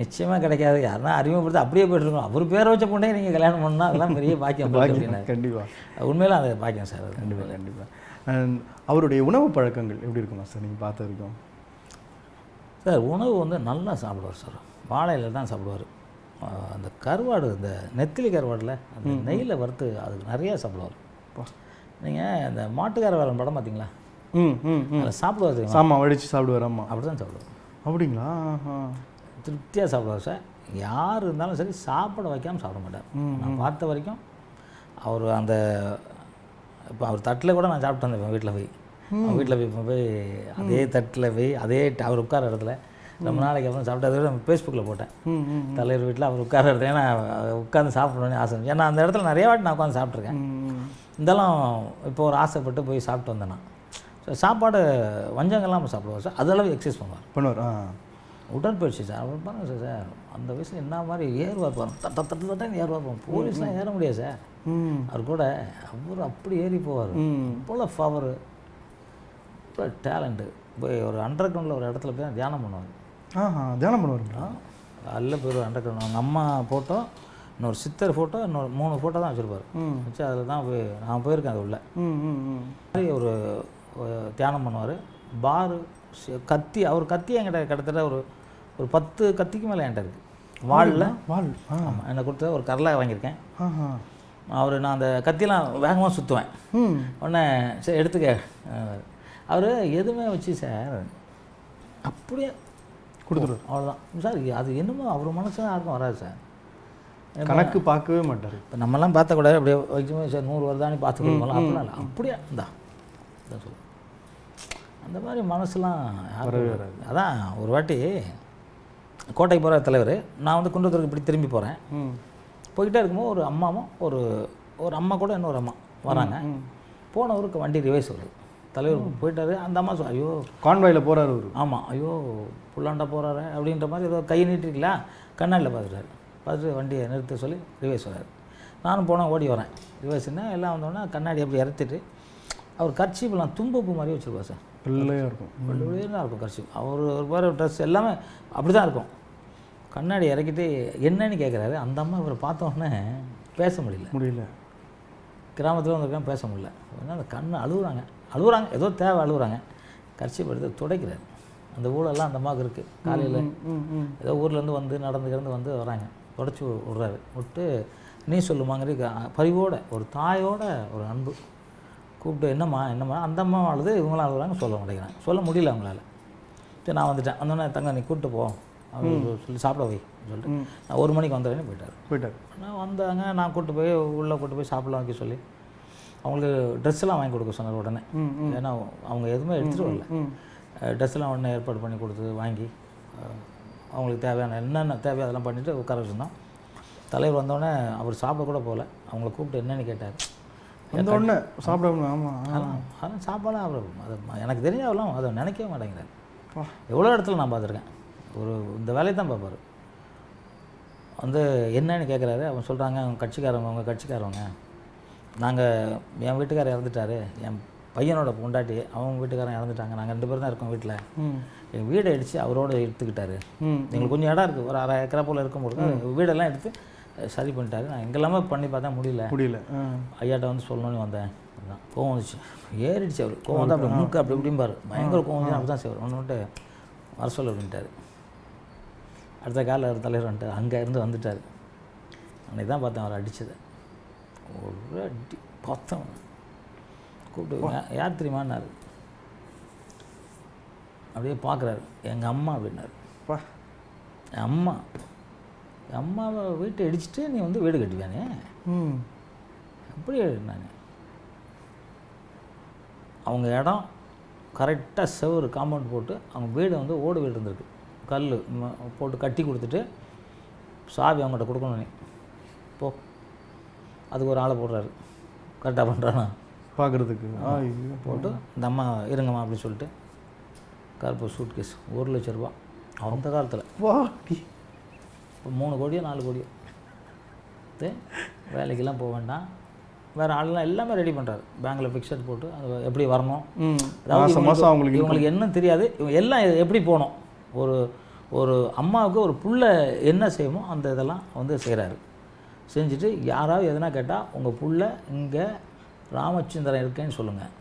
நிச்சயமாக கிடைக்காது. யாருன்னா அறிமுகப்படுத்தி அப்படியே போயிட்டுருக்கோம் அவர் பேரை வச்ச பொண்ணே நீங்கள் கல்யாணம் பண்ணால் அதெல்லாம் பெரிய பாக்கியம் அப்படின்னாரு. கண்டிப்பாக உண்மையில அது பாக்கியம் சார் கண்டிப்பாக கண்டிப்பாக அவருடைய உணவு பழக்கங்கள் எப்படி இருக்குமா சார் நீங்கள் பார்த்த வரைக்கும்? சார் உணவு வந்து நல்லா சாப்பிடுவார் சார். வாழையில தான் சாப்பிடுவார். அந்த கருவாடு இந்த நெத்திலி கருவாடில் அந்த நெய்யில் வறுத்து அது நிறையா சாப்பிடுவார். நீங்கள் இந்த மாட்டுக்கார வேலன் படம் பார்த்தீங்களா? ம் ம் அதில் சாப்பிடுவார் சாமா வடிச்சு சாப்பிடுவார் ஆமாம் அப்படி தான் சாப்பிடுவார். அப்படிங்களா. திருப்தியாக சாப்பிடுவார் சார். யார் இருந்தாலும் சரி சாப்பிட வைக்காமல் சாப்பிட மாட்டார். நான் பார்த்த வரைக்கும் அவர் அந்த இப்போ அவர் தட்டில் கூட நான் சாப்பிட்டு வந்தேன் வீட்டில் போய். வீட்டில் போய் இப்ப போய் அதே தட்டில் போய் அதே அவர் உட்கார இடத்துல ரொம்ப நாளைக்கு அப்புறம் சாப்பிட்டது நம்ம ஃபேஸ்புக்கில் போட்டேன். தலைவர் வீட்டில் அவர் உட்கார்றது ஏன்னா உட்காந்து சாப்பிடணும்னு ஆசை. ஏன்னா அந்த இடத்துல நிறைய வாட்டி நான் உட்காந்து சாப்பிட்ருக்கேன் இருந்தாலும் இப்போ ஒரு ஆசைப்பட்டு போய் சாப்பிட்டு வந்தேன் நான். சாப்பாடு வஞ்சங்கெல்லாம் சாப்பிடுவார் சார். அதெல்லாம் எக்ஸசைஸ் பண்ணுவார். பண்ணுவார் உடற்பயிற்சி சார். அவர் பாருங்க சார் அந்த வயசில் என்ன மாதிரி ஏறுவார் பாருங்க. தட்ட தட்டு தட்டன்னு ஏறுவார் பாருங்க. போலீஸ்லாம் ஏற முடியாது சார். ம். அவர் கூட அவர் அப்படி ஏறி போவார். போல பவர் இப்போ டேலண்ட்டு போய் ஒரு அண்டர் கிரவுண்டில் ஒரு இடத்துல போய் தியானம் பண்ணுவார். ஆஹா தியானம் பண்ணுவாருங்களா நல்ல பேர் அண்டர் கிரவுண்ட் அவங்க அம்மா ஃபோட்டோ இன்னொரு சித்தர் ஃபோட்டோ இன்னொரு மூணு ஃபோட்டோ தான் வச்சுருப்பார். வச்சு அதில் தான் போய் நான் போயிருக்கேன் அது உள்ள. மாதிரி ஒரு தியானம் பண்ணுவார். பாரு கத்தி அவர் கத்தி என்கிட்ட கிட்டத்தட்ட ஒரு ஒரு பத்து கத்திக்கு மேலே என்கிட்ட இருக்குது வாளில். வால் ஆமாம் என்னை கொடுத்த ஒரு கரலை வாங்கியிருக்கேன். அவர் நான் அந்த கத்தியெல்லாம் வேகமாக சுற்றுவேன் உடனே சரி எடுத்துக்க. அவர் எதுவுமே வச்சு சார் அப்படியே கொடுத்துருவார் அவ்வளோதான் சார் அது என்னமோ அவர் மனசு யாருக்கும் வராது சார். கணக்கு பார்க்கவே மாட்டார். இப்போ நம்மலாம் பார்த்த கூட அப்படியே வைக்கும்போது சார் நூறு வருதான்னு பார்த்து கொடுக்கலாம் அப்படிலாம் இல்லை. அப்படியே இந்தா சொல்லு. அந்த மாதிரி மனசுலாம். அதான் ஒரு வாட்டி கோட்டை போகிற தலைவர் நான் வந்து குன்றத்தூருக்கு இப்படி திரும்பி போகிறேன் ம். போய்கிட்டே இருக்கும்போது ஒரு அம்மாவும் ஒரு ஒரு அம்மா கூட இன்னொரு அம்மா வராங்க. போனவருக்கு வண்டி ரிவைஸ் வருது. தலைவர் போயிட்டாரு. அந்த அம்மா சொல் ஐயோ. கான்வாயில் போறாரு அவரு. ஆமாம் ஐயோ புல்லாண்டா போகிறாரு அப்படின்ற மாதிரி ஏதோ கை நீட்டிருக்கீங்களா? கண்ணாடியில் பார்த்துட்டாரு பார்த்துட்டு வண்டியை நிறுத்த சொல்லி ரிவைஸ் வராரு. நானும் போனால் ஓடி வரேன். ரிவைஸ்னா எல்லாம் வந்தோடனே கண்ணாடி அப்படி இறத்திட்டு அவர் கர்ச்சீப்லாம் தும்பப்பு மாதிரி வச்சுருப்பார் சார். வெள்ளையாக இருக்கும். வெள்ளையே தான் இருக்கும் கர்ச்சீப் அவர் ஒரு பாரு ட்ரெஸ் எல்லாமே அப்படி தான் இருக்கும் கண்ணாடி இறக்கிட்டு என்னன்னு கேட்குறாரு அந்த அம்மா இவரை பார்த்த உடனே பேச முடியல. முடியல. கிராமத்தில் வந்திருக்காங்க பேச முடியல. உடனே அந்த கண்ணு அழுகுறாங்க அழுகுறாங்க ஏதோ தேவை அழுகுறாங்க கர்ச்சீப் எடுத்து துடைக்கிறாரு. அந்த ஊழெல்லாம் அந்த அம்மாவுக்கு இருக்குது காலையில் ஏதோ ஊர்லேருந்து வந்து நடந்து கிடந்து வந்து வராங்க. தொடச்சி விட்றாரு. விட்டு நீ சொல்லுமாங்கிற பரிவோட ஒரு தாயோட ஒரு அன்பு. கூப்பிட்டு என்னம்மா என்னம்மா? அந்த அம்மா அழுது இவங்களாம் அழுகுறாங்க சொல்ல மாட்டேங்கிறாங்க. சொல்ல முடியல அவங்களால. சரி நான் வந்துட்டேன். வந்தோடனே தங்க நீ கூப்பிட்டு போ. அப்படின்னு சொல்லி சாப்பிட வை சொல்லிட்டு. நான் ஒரு மணிக்கு வந்துடுறேன்னு போயிட்டார். போயிட்டார். நான் வந்தாங்க நான் கூப்பிட்டு போய் உள்ளே கூப்பிட்டு போய் சாப்பிடலாம் வைக்க சொல்லி. அவங்களுக்கு ட்ரெஸ் எல்லாம் வாங்கி கொடுக்க சொன்னார் உடனே. ஏன்னா அவங்க எதுவுமே எடுத்துகிட்டு வரல. ம். ட்ரெஸ் எல்லாம் உடனே ஏற்பாடு பண்ணி கொடுத்து வாங்கி அவங்களுக்கு தேவையான என்னென்ன தேவையோ அதெல்லாம் பண்ணிவிட்டு உட்கார வச்சுருந்தோம். தலைவர் வந்தோடனே அவர் சாப்பிட கூட போகல. அவங்கள கூப்பிட்டு என்னன்னு கேட்டார். வந்த உடனே சாப்பிடாம ஆமாம் அதான் சாப்பாடாக அவர் அது எனக்கு தெரிஞ்ச அவரெல்லாம் அதை நினைக்கவே மாட்டேங்கிறார். எவ்வளோ இடத்துல நான் பார்த்துருக்கேன். ஒரு இந்த வேலையை தான் பார்ப்பார். வந்து என்னன்னு கேட்குறாரு. அவன் சொல்கிறாங்க அவங்க கட்சிக்காரவங்க அவங்க கட்சிக்காரவங்க. நாங்கள் என் வீட்டுக்காரர் இறந்துட்டாரு. என் பையனோட பொண்டாட்டி அவங்க வீட்டுக்காரன் இறந்துட்டாங்க. நாங்கள் ரெண்டு பேரும் தான் இருக்கோம் வீட்டில். எங்கள் வீடை அடித்து அவரோட எடுத்துக்கிட்டாரு எங்களுக்கு கொஞ்சம் இடம் இருக்குது ஒரு அரை ஏக்கரா போல் இருக்கும்போது வீடெல்லாம் எடுத்து சரி பண்ணிட்டாரு. நான் எங்கெல்லாமே பண்ணி பார்த்தா முடியல. முடியல. ஐயாட்ட வந்து சொல்லணும்னு வந்தேன். அதான். கோவம் வந்துச்சு. ஏறிடுச்சு அவர். கோவம் வந்து அப்படி மூக்கு அப்படி இப்படிம்பாரு. பயங்கர கோவம் வந்து அப்படி தான் செய்வார். ஒன்று விட்டு வர சொல்ல அப்படின்ட்டாரு. அடுத்த காலில் ஒரு தலைவர் வந்துட்டார். அங்கே இருந்து வந்துட்டார். அன்னைக்கு தான் பார்த்தேன் அவர் அடித்ததை ஒரு அடி. பார்த்தோம் கூப்பிட்டு "யா- யார் தெரியுமான்னாரு அப்படியே பார்க்குறாரு. எங்கள் அம்மா அப்படின்னாரு. என் அம்மா. அம்மாவை வீட்டை இடிச்சிட்டு நீ வந்து வீடு கட்டுவியானே? ம். எப்படி நான் அவங்க இடம் கரெக்டாக செவரு காம்பவுண்ட் போட்டு அவங்க வீடு வந்து ஓடு வீடு இருந்திருக்கு. கல் போட்டு கட்டி கொடுத்துட்டு சாவி அவங்ககிட்ட கொடுக்கணும் நீ. போ. அதுக்கு ஒரு ஆளை போடுறாரு. கரெக்டாக பண்ணுறானா பார்க்குறதுக்கு. போட்டு இந்த அம்மா இருங்கம்மா அப்படின்னு சொல்லிட்டு கருப்பு சூட் கேஸ் ஒரு லட்ச ரூபா. அந்த காலத்தில். மூணு கோடியோ நாலு கோடியோ. வேலைக்கெல்லாம் போக வேண்டாம். வேறு ஆளெல்லாம் எல்லாமே ரெடி பண்ணுறாரு பேங்க்கில் ஃபிக்ஸட் போட்டு அது எப்படி வரணும்? மாதம் அவங்களுக்கு இவங்களுக்கு என்ன தெரியாது. இவங்க எல்லாம் எப்படி போகணும்? ஒரு ஒரு அம்மாவுக்கு ஒரு புள்ள என்ன செய்யுமோ அந்த இதெல்லாம் வந்து செய்கிறாரு செஞ்சுட்டு யாராவது எதனா கேட்டால் உங்கள் புள்ள இங்கே ராமச்சந்திரன் இருக்கேன்னு சொல்லுங்கள்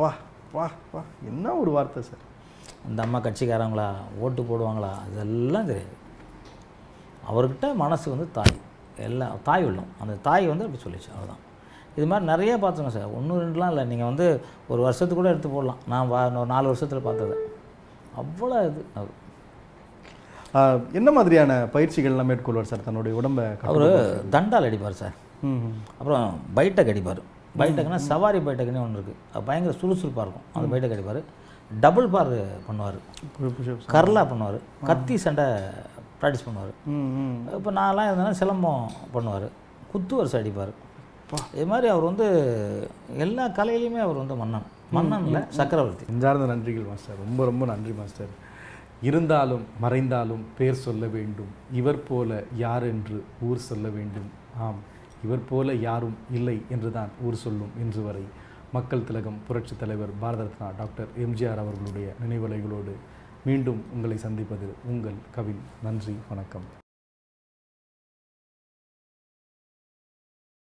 வா வா வா. என்ன ஒரு வார்த்தை சார்? இந்த அம்மா கட்சிக்காரங்களா? ஓட்டு போடுவாங்களா? அதெல்லாம் தெரியாது. அவர்கிட்ட மனசு வந்து தாய். எல்லாம் தாய் உள்ளம். அந்த தாய் வந்து அப்படி சொல்லிச்சு. அவ்வளோதான் இது மாதிரி நிறைய பார்த்துங்க சார். ஒன்று ரெண்டுலாம் இல்லை. நீங்கள் வந்து ஒரு வருஷத்துக்கு கூட எடுத்து போடலாம். நான் வா ஒரு நாலு வருஷத்தில் பார்த்தது. அவ்வளோ இது. அவர் ஆ, என்ன மாதிரியான பயிற்சிகள்லாம் மேற்கொள்வார் சார் தன்னுடைய உடம்பை அவர் தண்டால் அடிப்பார் சார். அப்புறம் பைட்டக் அடிப்பார். பைட்டக்னா சவாரி பைட்டக்னே ஒன்று இருக்குது அது பயங்கர சுறுசுறுப்பாக இருக்கும். அந்த பைட்டக் அடிப்பார். டபுள் பார் பண்ணுவார். கர்லா பண்ணுவார். கத்தி சண்டை ப்ராக்டிஸ் பண்ணுவார். இப்போ நான்லாம் இருந்தேன்னா சிலம்பம் பண்ணுவார். குத்து வரிசை அடிப்பார். இது மாதிரி அவர் வந்து எல்லா கலையிலையுமே அவர் வந்து மன்னன். மன்னன் இல்லை சக்கரவர்த்தி. நெஞ்சார்ந்த நன்றிகள் மாஸ்டர். ரொம்ப ரொம்ப நன்றி மாஸ்டர். இருந்தாலும் மறைந்தாலும் பேர் சொல்ல வேண்டும். இவர் போல யார் என்று ஊர் சொல்ல வேண்டும். ஆம் இவர் போல யாரும் இல்லை என்றுதான் ஊர் சொல்லும் இன்று வரை. மக்கள் திலகம் புரட்சித் தலைவர் பாரத ரத்னா டாக்டர் எம்ஜிஆர் அவர்களுடைய நினைவலைகளோடு மீண்டும் உங்களை சந்திப்பது உங்கள் கவின் நன்றி வணக்கம்.